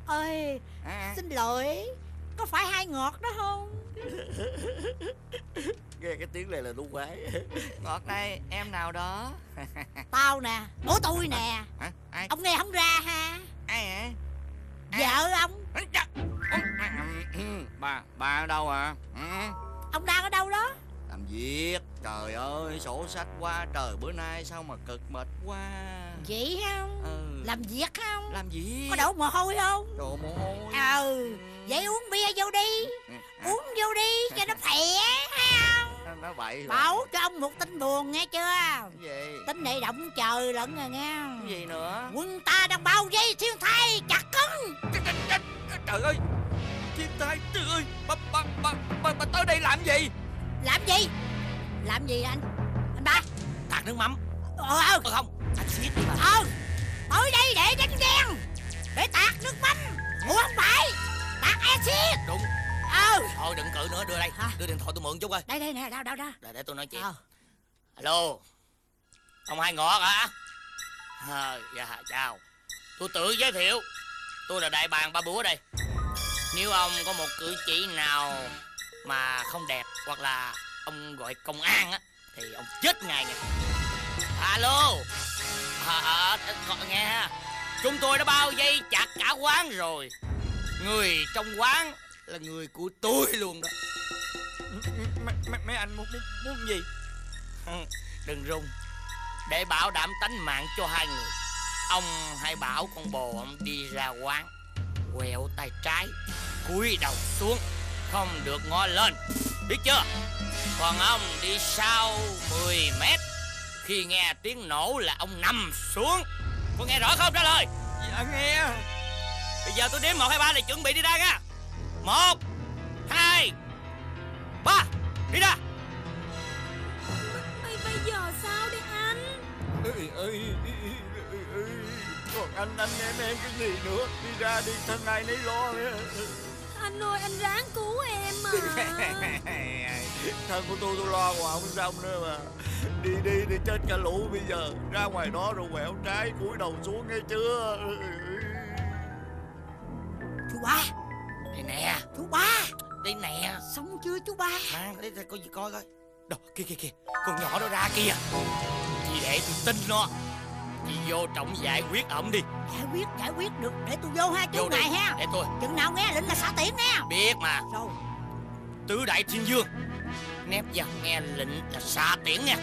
Speaker 3: Ơi
Speaker 2: À,
Speaker 3: xin lỗi. Có phải hai ngọt đó không
Speaker 2: nghe cái tiếng này là đúng quái. Ngọt đây em nào đó.
Speaker 3: Tao nè Ủa tôi nè.
Speaker 2: Hả? Ai?
Speaker 3: Ông nghe không ra ha?
Speaker 2: Ai hả
Speaker 3: Vợ ông.
Speaker 2: Bà bà ở đâu à? Ừ?
Speaker 3: Ông đang ở đâu đó?
Speaker 2: Làm việc. Trời ơi sổ sách quá. Trời bữa nay sao mà cực mệt quá.
Speaker 3: Vậy không?
Speaker 2: Ừ.
Speaker 3: Làm việc không?
Speaker 2: Làm gì?
Speaker 3: Có đổ mồ hôi không?
Speaker 2: Đồ mồ hôi.
Speaker 3: Ừ Vậy uống bia vô đi.
Speaker 2: Ừ,
Speaker 3: Uống vô đi cho nó khỏe thấy không?
Speaker 2: Vậy rồi.
Speaker 3: Bảo cho ông một tin buồn nghe chưa?
Speaker 2: Gì?
Speaker 3: Tin này động trời lẫn rồi nghe
Speaker 2: gì nữa?
Speaker 3: Quân ta đang bao vây thiên thai chặt cứng.
Speaker 2: Trời ơi. Thiên tai trời ơi. Bà bà bà bà, bà tới đây làm gì?
Speaker 3: Làm gì? Làm gì anh? Anh ba.
Speaker 2: Tạt nước mắm.
Speaker 3: Ờ ờ
Speaker 2: ờ. Không. Anh xiết đi mà
Speaker 3: Ờ Tới đây để đánh ghen Để tạt nước mắm. Ủa không phải Tạt axit
Speaker 2: đúng.
Speaker 3: Ờ
Speaker 2: thôi đừng cự nữa đưa đây.
Speaker 3: Hả?
Speaker 2: đưa điện thoại tôi mượn chút coi.
Speaker 3: Đây đây nè đâu đâu đâu
Speaker 2: để, để tôi nói chuyện.
Speaker 3: Ờ.
Speaker 2: Alo. Ông hai ngọt hả? À, dạ chào. Tôi tự giới thiệu. Tôi là đại bàng ba búa đây. Nếu ông có một cử chỉ nào mà không đẹp hoặc là ông gọi công an á thì ông chết ngay nè alo. À, à, nghe ha. Chúng tôi đã bao vây chặt cả quán rồi người trong quán là người của tôi luôn đó. Mấy, anh muốn, muốn, muốn gì? Đừng run. Để bảo đảm tánh mạng cho hai người. Ông hãy bảo con bồ ông đi ra quán quẹo tay trái cúi đầu xuống không được ngó lên. Biết chưa? Còn ông đi sau 10 mét khi nghe tiếng nổ là ông nằm xuống. Có nghe rõ không? Trả lời. Dạ nghe bây giờ tôi đếm một hai ba là chuẩn bị đi ra nha. Một hai ba đi ra.
Speaker 6: Bây, bây giờ sao đây anh?
Speaker 2: Ơi ơi còn anh anh em em cái gì nữa? Đi ra đi thân ai nấy lo nha.
Speaker 6: Anh ơi anh ráng cứu em mà.
Speaker 2: Thân của tôi tôi lo ngoài không xong nữa mà. Đi đi thì chết cả lũ bây giờ. Ra ngoài đó rồi quẹo trái cúi đầu xuống nghe chưa
Speaker 3: ba.
Speaker 2: Đây nè.
Speaker 3: Chú ba.
Speaker 2: Đây nè.
Speaker 3: Xong chưa chú ba?
Speaker 2: Mang đây coi gì coi coi. Đó kia kia kìa con nhỏ đó ra kìa chị để tôi tin nó. Chị vô trọng giải quyết ổng đi.
Speaker 3: Giải quyết giải quyết được. Để tôi vô ha chú ngài ha.
Speaker 2: Để tôi.
Speaker 3: Chừng nào nghe lệnh là xả tiễn nha.
Speaker 2: Biết mà.
Speaker 3: Rồi.
Speaker 2: Tứ đại thiên dương nép vào nghe lệnh là xạ tiễn nha.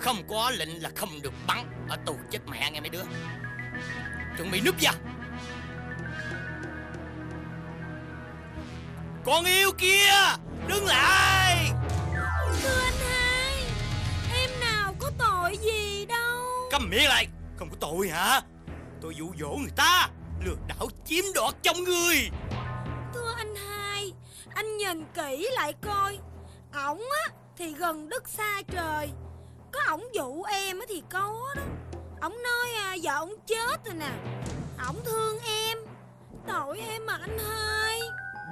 Speaker 2: Không có lệnh là không được bắn ở tù chết mẹ nghe mấy đứa. Chuẩn bị núp vào con yêu kia đứng lại.
Speaker 6: Thưa anh hai Em nào có tội gì đâu.
Speaker 2: Câm miệng lại không có tội hả? Tôi dụ dỗ người ta lừa đảo chiếm đoạt trong người.
Speaker 6: Thưa anh hai Anh nhìn kỹ lại coi. Ổng á thì gần đất xa trời. Có ổng dụ em á thì có đó. Ổng nói à, vợ ổng chết rồi nè. Ổng thương em. Tội em mà anh hai.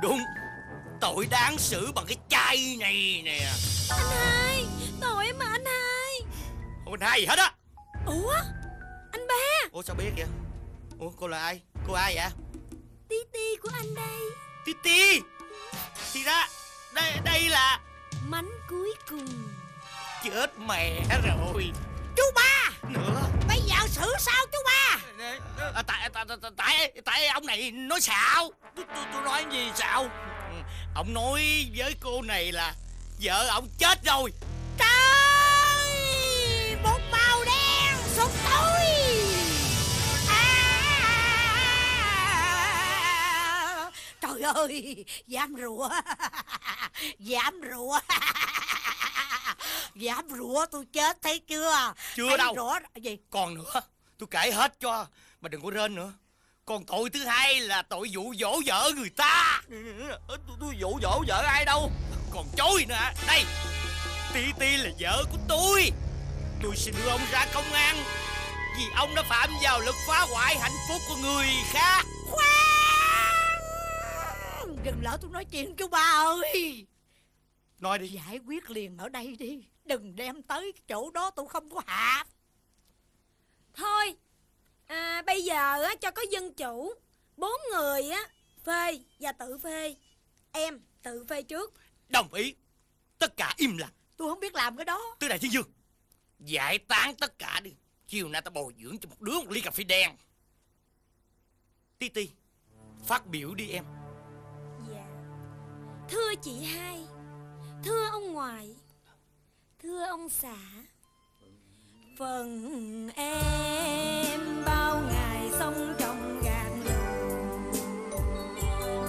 Speaker 2: Đúng tội đáng xử bằng cái chai này nè.
Speaker 6: Anh hai Tội mà anh hai.
Speaker 2: Không có ai gì hết á?
Speaker 6: Ủa Anh ba.
Speaker 2: Ủa sao biết vậy? Ủa cô là ai? Cô ai vậy?
Speaker 6: Tí ti của anh đây.
Speaker 2: Tí Tí Thì ra đây, đây là
Speaker 6: Mánh cuối cùng.
Speaker 2: Chết mẹ rồi.
Speaker 3: Chú ba!
Speaker 2: Nữa.
Speaker 3: Bây giờ xử sao chú ba?
Speaker 2: À, tại, tại, tại, tại, tại ông này nói xạo. Tôi, tôi, tôi nói gì xạo Ừ, Ông nói với cô này là Vợ ông chết rồi.
Speaker 3: Trời! Một màu đen sụp tối à, Trời ơi! Dám rủa! Dám rủa! Dám rủa tôi chết thấy chưa?
Speaker 2: Chưa
Speaker 3: thấy
Speaker 2: đâu.
Speaker 3: rõ gì?
Speaker 2: Còn nữa Tôi kể hết cho Mà đừng có rên nữa Còn tội thứ hai là tội dụ dỗ vợ người ta.
Speaker 5: Tôi, tôi dụ dỗ vợ ai đâu?
Speaker 2: Còn chối nữa. Hả? Đây Ti Ti là vợ của tôi. Tôi xin đưa ông ra công an Vì ông đã phạm vào luật phá hoại hạnh phúc của người khác.
Speaker 3: Khoan! Đừng lỡ tôi nói chuyện chú ba ơi.
Speaker 2: Nói đi.
Speaker 3: Giải quyết liền ở đây đi. Đừng đem tới chỗ đó tôi không có hạp.
Speaker 6: Thôi à, Bây giờ á, cho có dân chủ. Bốn người á Phê và tự phê. Em tự phê trước.
Speaker 2: Đồng ý. Tất cả im lặng.
Speaker 3: Tôi không biết làm cái đó.
Speaker 2: Tứ Đại Thiên Dương Giải tán tất cả đi. Chiều nay ta bồi dưỡng cho một đứa một ly cà phê đen. Ti Ti Phát biểu đi em.
Speaker 6: Dạ. Thưa chị hai Thưa ông ngoại Thưa ông xã Phần em, bao ngày sống trong gạt lường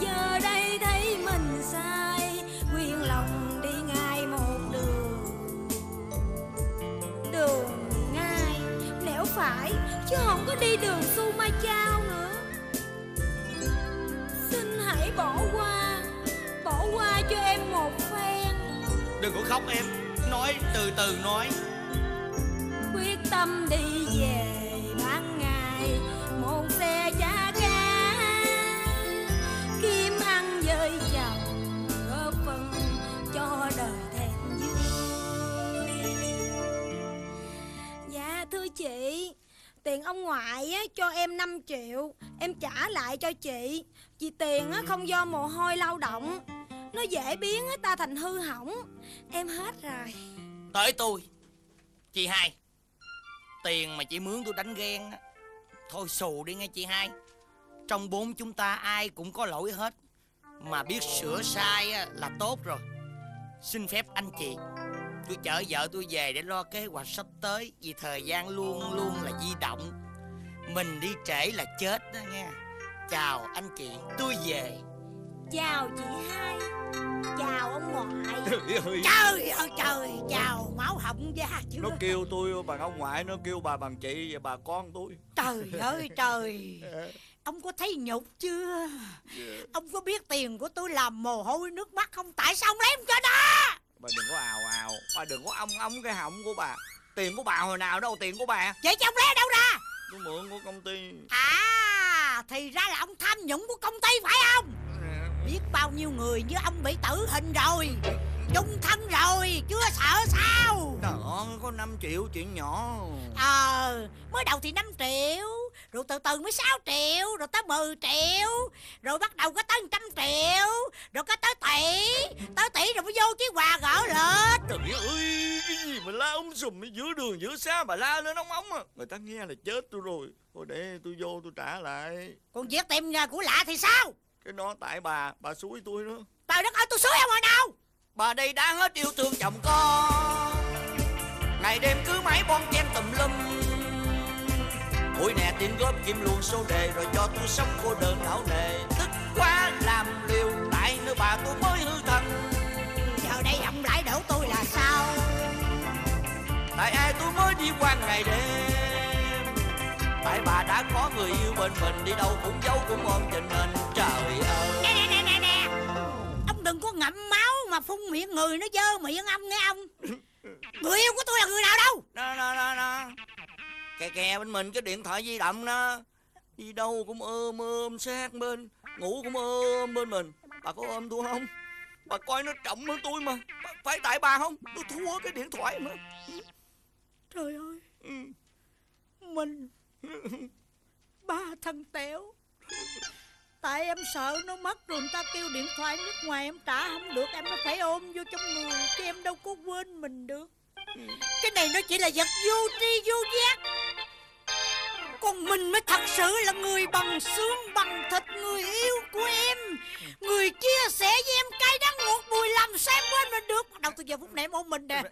Speaker 6: Giờ đây thấy mình sai Quyên lòng đi ngay một đường. Đường ngay Nẻo phải, Chứ không có đi đường su ma chao nữa. Xin hãy bỏ qua Bỏ qua cho em một phen.
Speaker 2: Đừng có khóc em, Nói từ từ nói.
Speaker 6: Quyết tâm đi về ban ngày. Một xe cha cá Kiếm ăn với chồng Góp phần cho đời thêm vui Dạ thưa chị Tiền ông ngoại á, cho em 5 triệu Em trả lại cho chị. Vì tiền á, không do mồ hôi lao động Nó dễ biến á, ta thành hư hỏng. Em hết rồi.
Speaker 2: Tới tôi Chị hai. Tiền mà chị mướn tôi đánh ghen á. Thôi xù đi nghe chị hai. Trong bốn chúng ta ai cũng có lỗi hết. Mà biết sửa sai á, là tốt rồi. Xin phép anh chị Tôi chở vợ tôi về để lo kế hoạch sắp tới. Vì thời gian luôn luôn là di động. Mình đi trễ là chết đó nghe. Chào anh chị Tôi về.
Speaker 6: Chào chị hai. Chào ông ngoại.
Speaker 3: Trời ơi trời chào máu họng da chưa?
Speaker 5: Nó kêu tôi bằng ông ngoại nó kêu bà bằng chị và bà con tôi.
Speaker 3: Trời ơi trời. Ông có thấy nhục chưa? Ông có biết tiền của tôi làm mồ hôi nước mắt không? Tại sao ông lấy em cho đó?
Speaker 5: Bà đừng có ào ào. Bà đừng có ong ong cái họng của bà. Tiền của bà hồi nào đâu tiền của bà.
Speaker 3: Vậy chứ ông lấy đâu ra?
Speaker 5: Tôi mượn của công ty.
Speaker 3: À thì ra là ông tham nhũng của công ty phải không biết bao nhiêu người như ông bị tử hình rồi. Chung thân rồi chưa sợ sao?
Speaker 5: Trời ơi có 5 triệu chuyện nhỏ.
Speaker 3: Ờ, mới đầu thì 5 triệu Rồi từ từ mới 6 triệu Rồi tới 10 triệu Rồi bắt đầu có tới 100 triệu Rồi có tới tỷ Tới tỷ rồi mới vô chiếc quà gỡ lên
Speaker 5: trời ơi cái gì mà la ống sùm ở giữa đường giữa xa mà la lên ống ống à? Người ta nghe là chết tôi rồi. Thôi để tôi vô tôi trả lại.
Speaker 3: Còn việc tìm nhà của lạ thì sao
Speaker 5: cái đó tại bà bà xúi tôi đó.
Speaker 3: Trời đất ơi tôi xúi ông hồi nào.
Speaker 5: Bà đây đã hết yêu thương chồng con. Ngày đêm cứ mãi bon chen tùm lum. Ôi nè tiền góp kim luôn số đề Rồi cho tôi sống cô đơn não nề. Tức quá làm liều Tại nơi bà tôi mới hư thần
Speaker 3: Giờ đây ông lại đổ tôi là sao?
Speaker 5: Tại ai tôi mới đi qua ngày đêm? Tại bà đã có người yêu bên mình Đi đâu cũng giấu cũng ôm tình hình
Speaker 3: mà phun miệng người nó dơ miệng ông nghe ông. Người yêu của tôi là người nào đâu?
Speaker 5: Đó đó đó đó Kè kè bên mình cái điện thoại di động đó. Đi đâu cũng ôm ôm sát bên Ngủ cũng ôm bên mình. Bà có ôm tôi không? Bà coi nó trọng hơn tôi mà. Bà- Phải tại bà không? Tôi thua cái điện thoại mà.
Speaker 3: Trời ơi.
Speaker 5: Ừ.
Speaker 3: Mình. Ba thằng tẹo Tại em sợ nó mất rồi người ta kêu điện thoại nước ngoài em trả không được Em nó phải ôm vô trong người Chứ em đâu có quên mình được. Cái này nó chỉ là vật vô tri vô giác mình mới thật sự là người bằng xương bằng thịt Người yêu của em. Người chia sẻ với em cay đắng ngọt bùi làm sao em quên mình được. Đầu từ giờ phút này em ôm mình nè.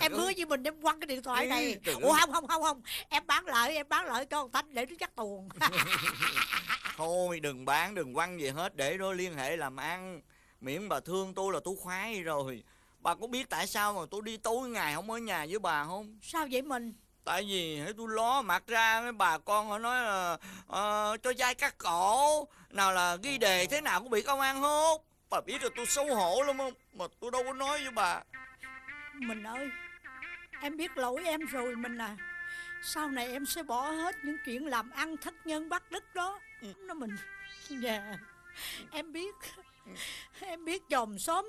Speaker 3: Em hứa với mình em quăng cái điện thoại này. Ủa không không không không. Em bán lại em bán lại cho thằng Thanh để nó chắc tuồng.
Speaker 5: Thôi đừng bán đừng quăng gì hết. Để đó liên hệ làm ăn. Miễn bà thương tôi là tôi khoái rồi. Bà có biết tại sao mà tôi đi tối ngày không ở nhà với bà không?
Speaker 3: Sao vậy mình
Speaker 5: Tại vì hãy tôi ló mặt ra mấy bà con họ nói là uh, cho dai cắt cổ Nào là ghi đề thế nào cũng bị công an hốt. Bà biết là tôi xấu hổ lắm không? Mà tôi đâu có nói với bà.
Speaker 3: Mình ơi Em biết lỗi em rồi mình à Sau này em sẽ bỏ hết những chuyện làm ăn thất nhân bắt đức đó. Nó mình Dạ Em biết Em biết chồng xóm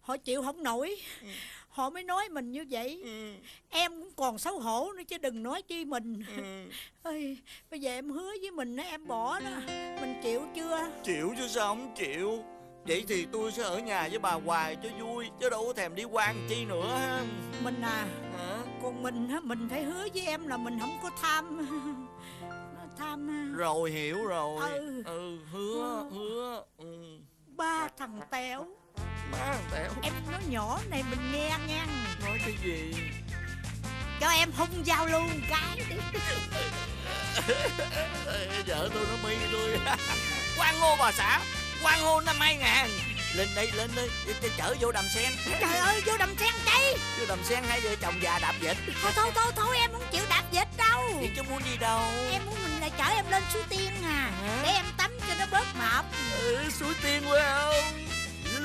Speaker 3: Họ chịu không nổi. Họ mới nói mình như vậy.
Speaker 5: Ừ.
Speaker 3: Em cũng còn xấu hổ nữa chứ đừng nói chi mình.
Speaker 5: Ừ.
Speaker 3: Ơi, Bây giờ em hứa với mình em bỏ đó. Mình chịu chưa?
Speaker 5: Chịu chứ sao không chịu? Vậy thì tôi sẽ ở nhà với bà hoài cho vui Chứ đâu có thèm đi quan chi nữa ha.
Speaker 3: Mình à
Speaker 5: Hả?
Speaker 3: Còn mình á Mình phải hứa với em là mình không có tham. Tham
Speaker 5: Rồi hiểu rồi.
Speaker 3: Ừ.
Speaker 5: ừ hứa hứa. Ừ.
Speaker 3: Ba thằng tẹo
Speaker 5: Má thằng tẹo
Speaker 3: Em nói nhỏ này mình nghe nghe
Speaker 5: nói cái gì?
Speaker 3: Cho em hung giao luôn cái đi.
Speaker 5: Vợ tôi nó mi tôi. Quan hô bà xã Quan hô năm 2000 Lên đây lên đây chở vô đầm sen.
Speaker 3: Trời ơi vô đầm sen cháy
Speaker 5: Vô đầm sen hai vợ chồng già đạp vịt.
Speaker 3: Thôi thôi thôi thôi em không chịu đạp vịt đâu.
Speaker 5: Vậy chứ muốn đi đâu?
Speaker 3: Em muốn mình là chở em lên suối tiên à. Để em tắm cho nó bớt mập
Speaker 5: ừ, Suối tiên không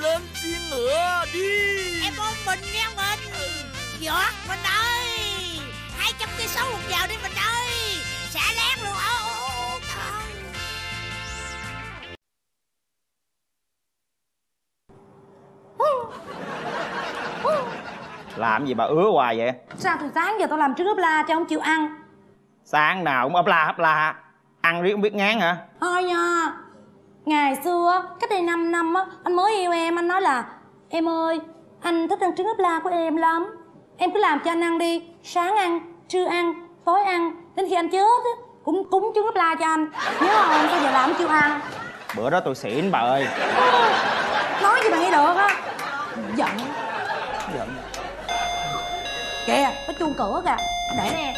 Speaker 5: Lên tiên ngựa đi.
Speaker 3: Em ôm mình nghe mình. Giọt mình ơi hai trăm cây số một giờ đi mình ơi. Xả láng luôn. Ô, ô, ô.
Speaker 7: Làm gì bà ứa hoài vậy?
Speaker 8: Sao từ sáng giờ tao làm trứng ốp la cho ông chịu ăn?
Speaker 7: Sáng nào cũng ấp la ấp la Ăn riết không biết ngán hả?
Speaker 8: Thôi nha. Ngày xưa cách đây 5 năm á Anh mới yêu em Anh nói là Em ơi Anh thích ăn trứng ốp la của em lắm. Em cứ làm cho anh ăn đi. Sáng ăn Trưa ăn Tối ăn. Đến khi anh chết á Cũng cúng trứng ốp la cho anh. Nhớ không? Sao giờ làm chịu ăn?
Speaker 7: Bữa đó tôi xỉn bà ơi.
Speaker 8: Nói gì mà nghe được á. Giận.
Speaker 7: Giận.
Speaker 8: Kìa Có chuông cửa kìa. Để nè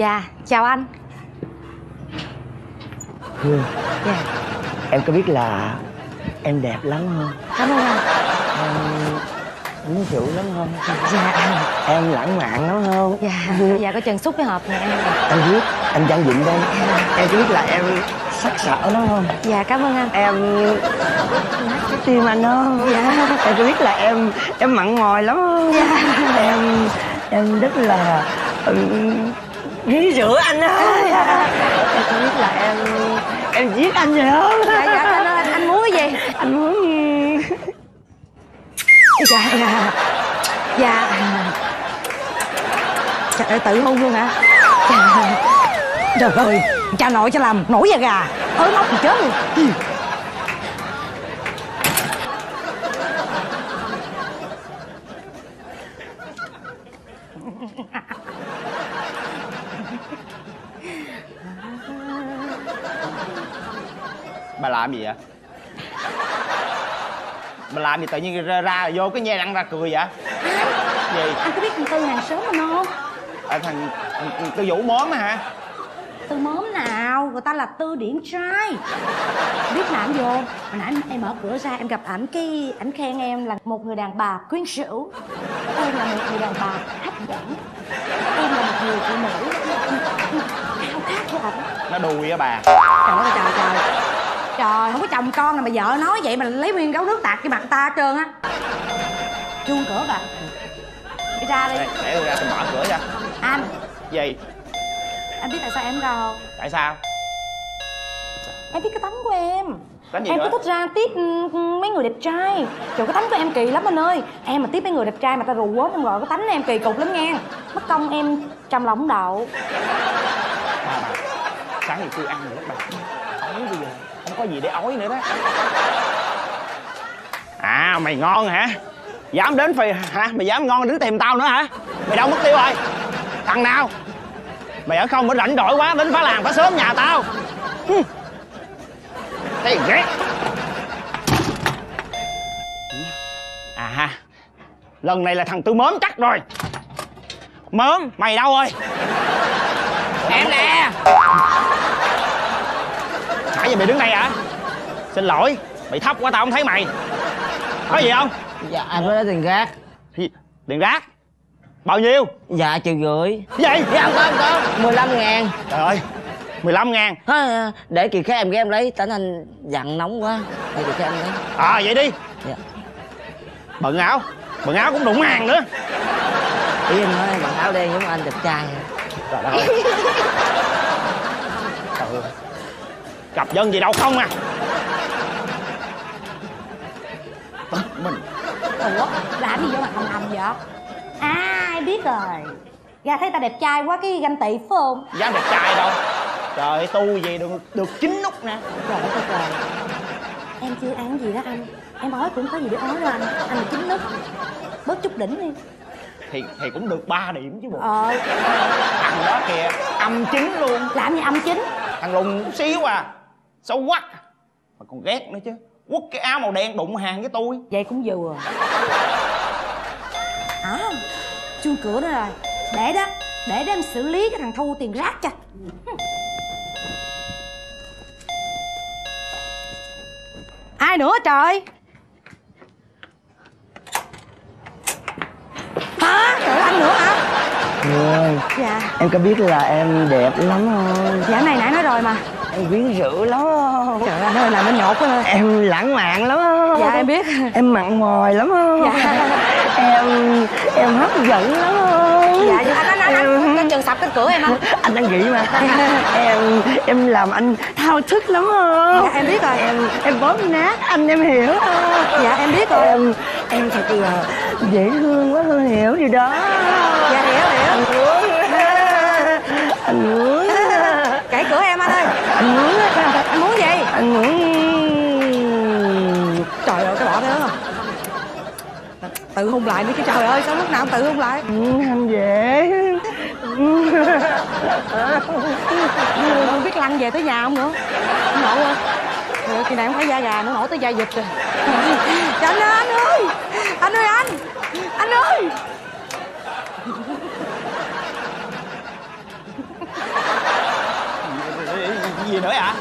Speaker 8: Dạ, chào anh
Speaker 9: Hương
Speaker 8: Dạ,
Speaker 9: Em có biết là em đẹp lắm không?
Speaker 8: cảm ơn anh
Speaker 9: Em uống rượu lắm không?
Speaker 8: Dạ,
Speaker 9: Em lãng mạn lắm không?
Speaker 8: dạ, dạ có chân xúc với hộp nè em
Speaker 9: Em biết, anh Giang Dịnh đây Em có biết là em sắc sảo lắm không?
Speaker 8: Dạ, cảm ơn anh
Speaker 9: Em nát cái tim anh không?
Speaker 8: Dạ.
Speaker 9: Em có biết là em em mặn mòi lắm không?
Speaker 8: Dạ.
Speaker 9: Em em rất là ghí rửa anh á Em có biết là em em giết anh rồi không?
Speaker 8: Dạ, dạ, anh, anh, anh muốn cái gì?
Speaker 9: Anh muốn
Speaker 8: Dạ, dạ Dạ Trời ơi, tự hôn luôn hả? Dạ. Trời ơi, cha nội cho làm nổi da gà Ới móc thì chết luôn
Speaker 7: làm gì vậy? Bà làm gì tự nhiên ra, ra vô cái nhe răng ra cười vậy? Gì?
Speaker 8: Anh có biết thằng Tư hàng xóm mình không?
Speaker 7: à, thằng, thằng tư vũ món hả?
Speaker 8: Tư mớm nào, người ta là Tư điển trai. Biết mà anh vô Hồi nãy em mở cửa ra em gặp ảnh cái ảnh khen em là một người đàn bà quyến rũ. Em là một người đàn bà hấp dẫn. Em là một người phụ nữ. Khao khát của ảnh
Speaker 7: Nó đùi á bà.
Speaker 8: Trời ơi trời trời Trời không có chồng con nào mà vợ nói vậy mà lấy nguyên gấu nước tạt cái mặt ta hết trơn á. Chuông cửa kìa Đi ra đi.
Speaker 7: Để, tôi ra tôi mở cửa ra.
Speaker 8: Anh.
Speaker 7: Gì?
Speaker 8: Anh biết tại sao em ra không?
Speaker 7: Tại sao?
Speaker 8: Em biết cái tánh của em.
Speaker 7: Tánh gì
Speaker 8: Em
Speaker 7: nữa?
Speaker 8: cứ thích ra tiếp ừ, mấy người đẹp trai. Trời cái tánh của em kỳ lắm anh ơi. Em mà tiếp mấy người đẹp trai mà ta rù quến em gọi cái tánh em kỳ cục lắm nha. Mất công em trong lòng đậu.
Speaker 7: Bà bà Sáng thì tôi ăn rồi đó bà Ói bây giờ Không có gì để ói nữa đó. À mày ngon hả? Dám đến phì hả? Mày dám ngon đến tìm tao nữa hả? Mày đâu mất tiêu rồi. Thằng nào? Mày ở không có rảnh rỗi quá, đến phá làng phá sớm nhà tao. Thấy ghét À Lần này là thằng Tư Mớm chắc rồi. Mớm, mày đâu rồi?
Speaker 2: Em nè.
Speaker 7: Nãy giờ mày đứng đây hả? Xin lỗi Mày thấp quá tao không thấy mày. Có gì không?
Speaker 9: Dạ anh mới lấy tiền rác
Speaker 7: Gì? Tiền rác Bao nhiêu?
Speaker 9: Dạ triệu rưỡi.
Speaker 7: Gì?
Speaker 9: Dạ không có không có. 15 ngàn.
Speaker 7: Trời ơi 15 ngàn.
Speaker 9: À, Để kỳ khác em ghé em lấy. Tỉnh anh dặn nóng quá. Để kỳ khác em lấy.
Speaker 7: À vậy đi.
Speaker 9: Dạ.
Speaker 7: Bận áo. Bận áo cũng đụng hàng nữa.
Speaker 9: Ý em nói bằng áo đen giống anh đẹp trai.
Speaker 7: Ơi Trời ơi Cặp dân gì đâu không à. Tức mình.
Speaker 8: Ủa, làm gì vô mặt hồng hồng vậy? À, em biết rồi. Ra thấy ta đẹp trai quá cái ganh tị phải không?
Speaker 7: dám đẹp trai đâu. Trời ơi tu gì được, được chín nút nè.
Speaker 8: Trời ơi trời Em chưa ăn gì đó anh. Em ói cũng có gì để ói đâu anh. Anh là chín nút. Bớt chút đỉnh đi.
Speaker 7: Thì thì cũng được 3 điểm chứ bộ.
Speaker 8: Ờ,
Speaker 7: Thằng đó kìa âm chín luôn.
Speaker 8: Làm gì âm chính
Speaker 7: Thằng lùn chút xíu à Xấu quắc Mà còn ghét nữa chứ. Quất cái áo màu đen đụng hàng với tôi.
Speaker 8: Vậy cũng vừa. À, chuông cửa nữa rồi. Để đó, để đó em xử lý cái thằng thu tiền rác cho. Ai nữa trời? Hả? Trời ơi, anh nữa hả?
Speaker 9: Người
Speaker 8: Dạ.
Speaker 9: Em có biết là em đẹp lắm không?
Speaker 8: Dạ này nãy nói rồi mà
Speaker 9: Em quyến rũ lắm.
Speaker 8: Trời ơi anh làm nó nhột quá.
Speaker 9: Em lãng mạn lắm.
Speaker 8: Dạ em biết.
Speaker 9: Em mặn mòi lắm.
Speaker 8: Dạ.
Speaker 9: Em em hấp dẫn lắm.
Speaker 8: Dạ anh anh anh anh Cái chừng sập cái cửa em anh
Speaker 9: Anh đang nghĩ mà. Em em làm anh thao thức lắm.
Speaker 8: Dạ em biết rồi.
Speaker 9: Em em bóp nát anh em hiểu.
Speaker 8: Dạ em biết rồi.
Speaker 9: Em em thật là dễ thương quá Hương hiểu điều đó.
Speaker 8: Dạ hiểu hiểu.
Speaker 9: Anh muốn Anh muốn
Speaker 8: Cậy cửa em anh
Speaker 9: muốn
Speaker 8: Anh muốn gì?
Speaker 9: Anh muốn
Speaker 8: Trời ơi cái bỏ không Tự hung lại nữa chứ trời ơi sao lúc nào cũng tự hung lại?
Speaker 9: Ừ, Anh dễ
Speaker 8: Không biết lăn về tới nhà không nữa? Ông nội ơi Trời kỳ này không phải da gà nữa nổi tới da vịt rồi. Trời anh ơi anh ơi! Anh ơi anh! Anh ơi
Speaker 7: Gì, nữa ạ?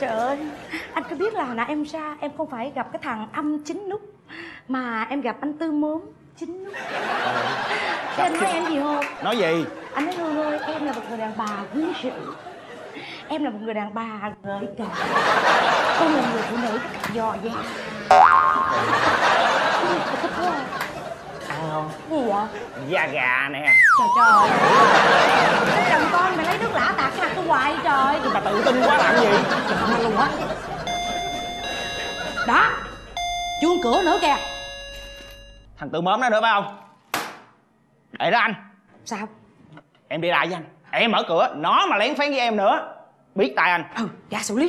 Speaker 8: Trời ơi Anh có biết là hồi nãy em ra Em không phải gặp cái thằng âm chín nút Mà em gặp anh Tư Mớm chín nút. Thế anh nói em gì không?
Speaker 7: Nói gì?
Speaker 8: Anh nói Hương ơi em là một người đàn bà quyến rũ Em là một người đàn bà gợi cảm. Em là người phụ nữ dò quá à.
Speaker 7: Ăn không
Speaker 8: Gì vậy?
Speaker 7: Da gà nè.
Speaker 8: Trời trời. Chồng con mày lấy nước lã tạt cái mặt tôi hoài trời.
Speaker 7: Bà tự tin quá làm gì?
Speaker 8: Mà luôn á Đó. Chuông cửa nữa kìa.
Speaker 7: Thằng tự mớm đó nữa phải không? Để đó anh.
Speaker 8: Sao?
Speaker 7: Em đi lại với anh. Em mở cửa. Nó mà lén phén với em nữa. Biết tay anh.
Speaker 8: Ừ ra xử lý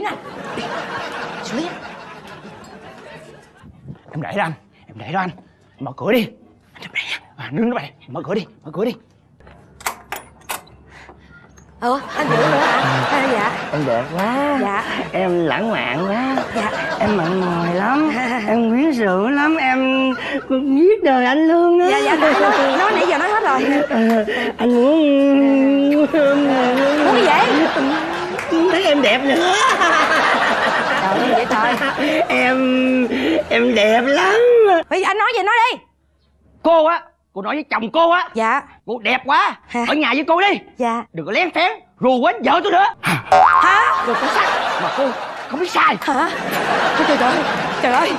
Speaker 8: Đi. Xử lý.
Speaker 7: Em để đó anh. Em để đó anh. Mở cửa đi à, Đứng đó mày Mở cửa đi Mở cửa đi.
Speaker 8: Ừ anh giữ nữa hả? À, Dạ.
Speaker 9: Em đẹp quá.
Speaker 8: Dạ.
Speaker 9: Em lãng mạn quá.
Speaker 8: Dạ.
Speaker 9: Em mặn mòi lắm. Em quyến rũ lắm. Em giết đời anh luôn đó
Speaker 8: Dạ dạ nói, nói, nói nãy giờ nói hết rồi.
Speaker 9: Ờ, Anh muốn
Speaker 8: Muốn cái gì?
Speaker 9: Thấy em đẹp nữa.
Speaker 8: Trời ơi vậy trời.
Speaker 9: Em Em đẹp lắm.
Speaker 8: Bây giờ anh nói gì nói đi.
Speaker 9: Cô á Cô nói với chồng cô á.
Speaker 8: Dạ.
Speaker 9: Cô đẹp quá.
Speaker 8: Hả?
Speaker 9: Ở nhà với cô đi.
Speaker 8: Dạ.
Speaker 9: Đừng có lén phén. Rù quên vợ tôi nữa.
Speaker 8: Hả?
Speaker 9: Cô có sắc Mà cô không biết sai.
Speaker 8: Hả? Trời trời ơi. Trời ơi.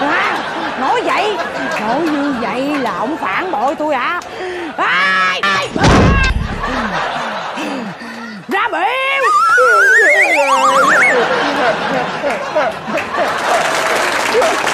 Speaker 8: À, Nói vậy. Nói như vậy là ông phản bội tôi à Ai, ai, Ra biểu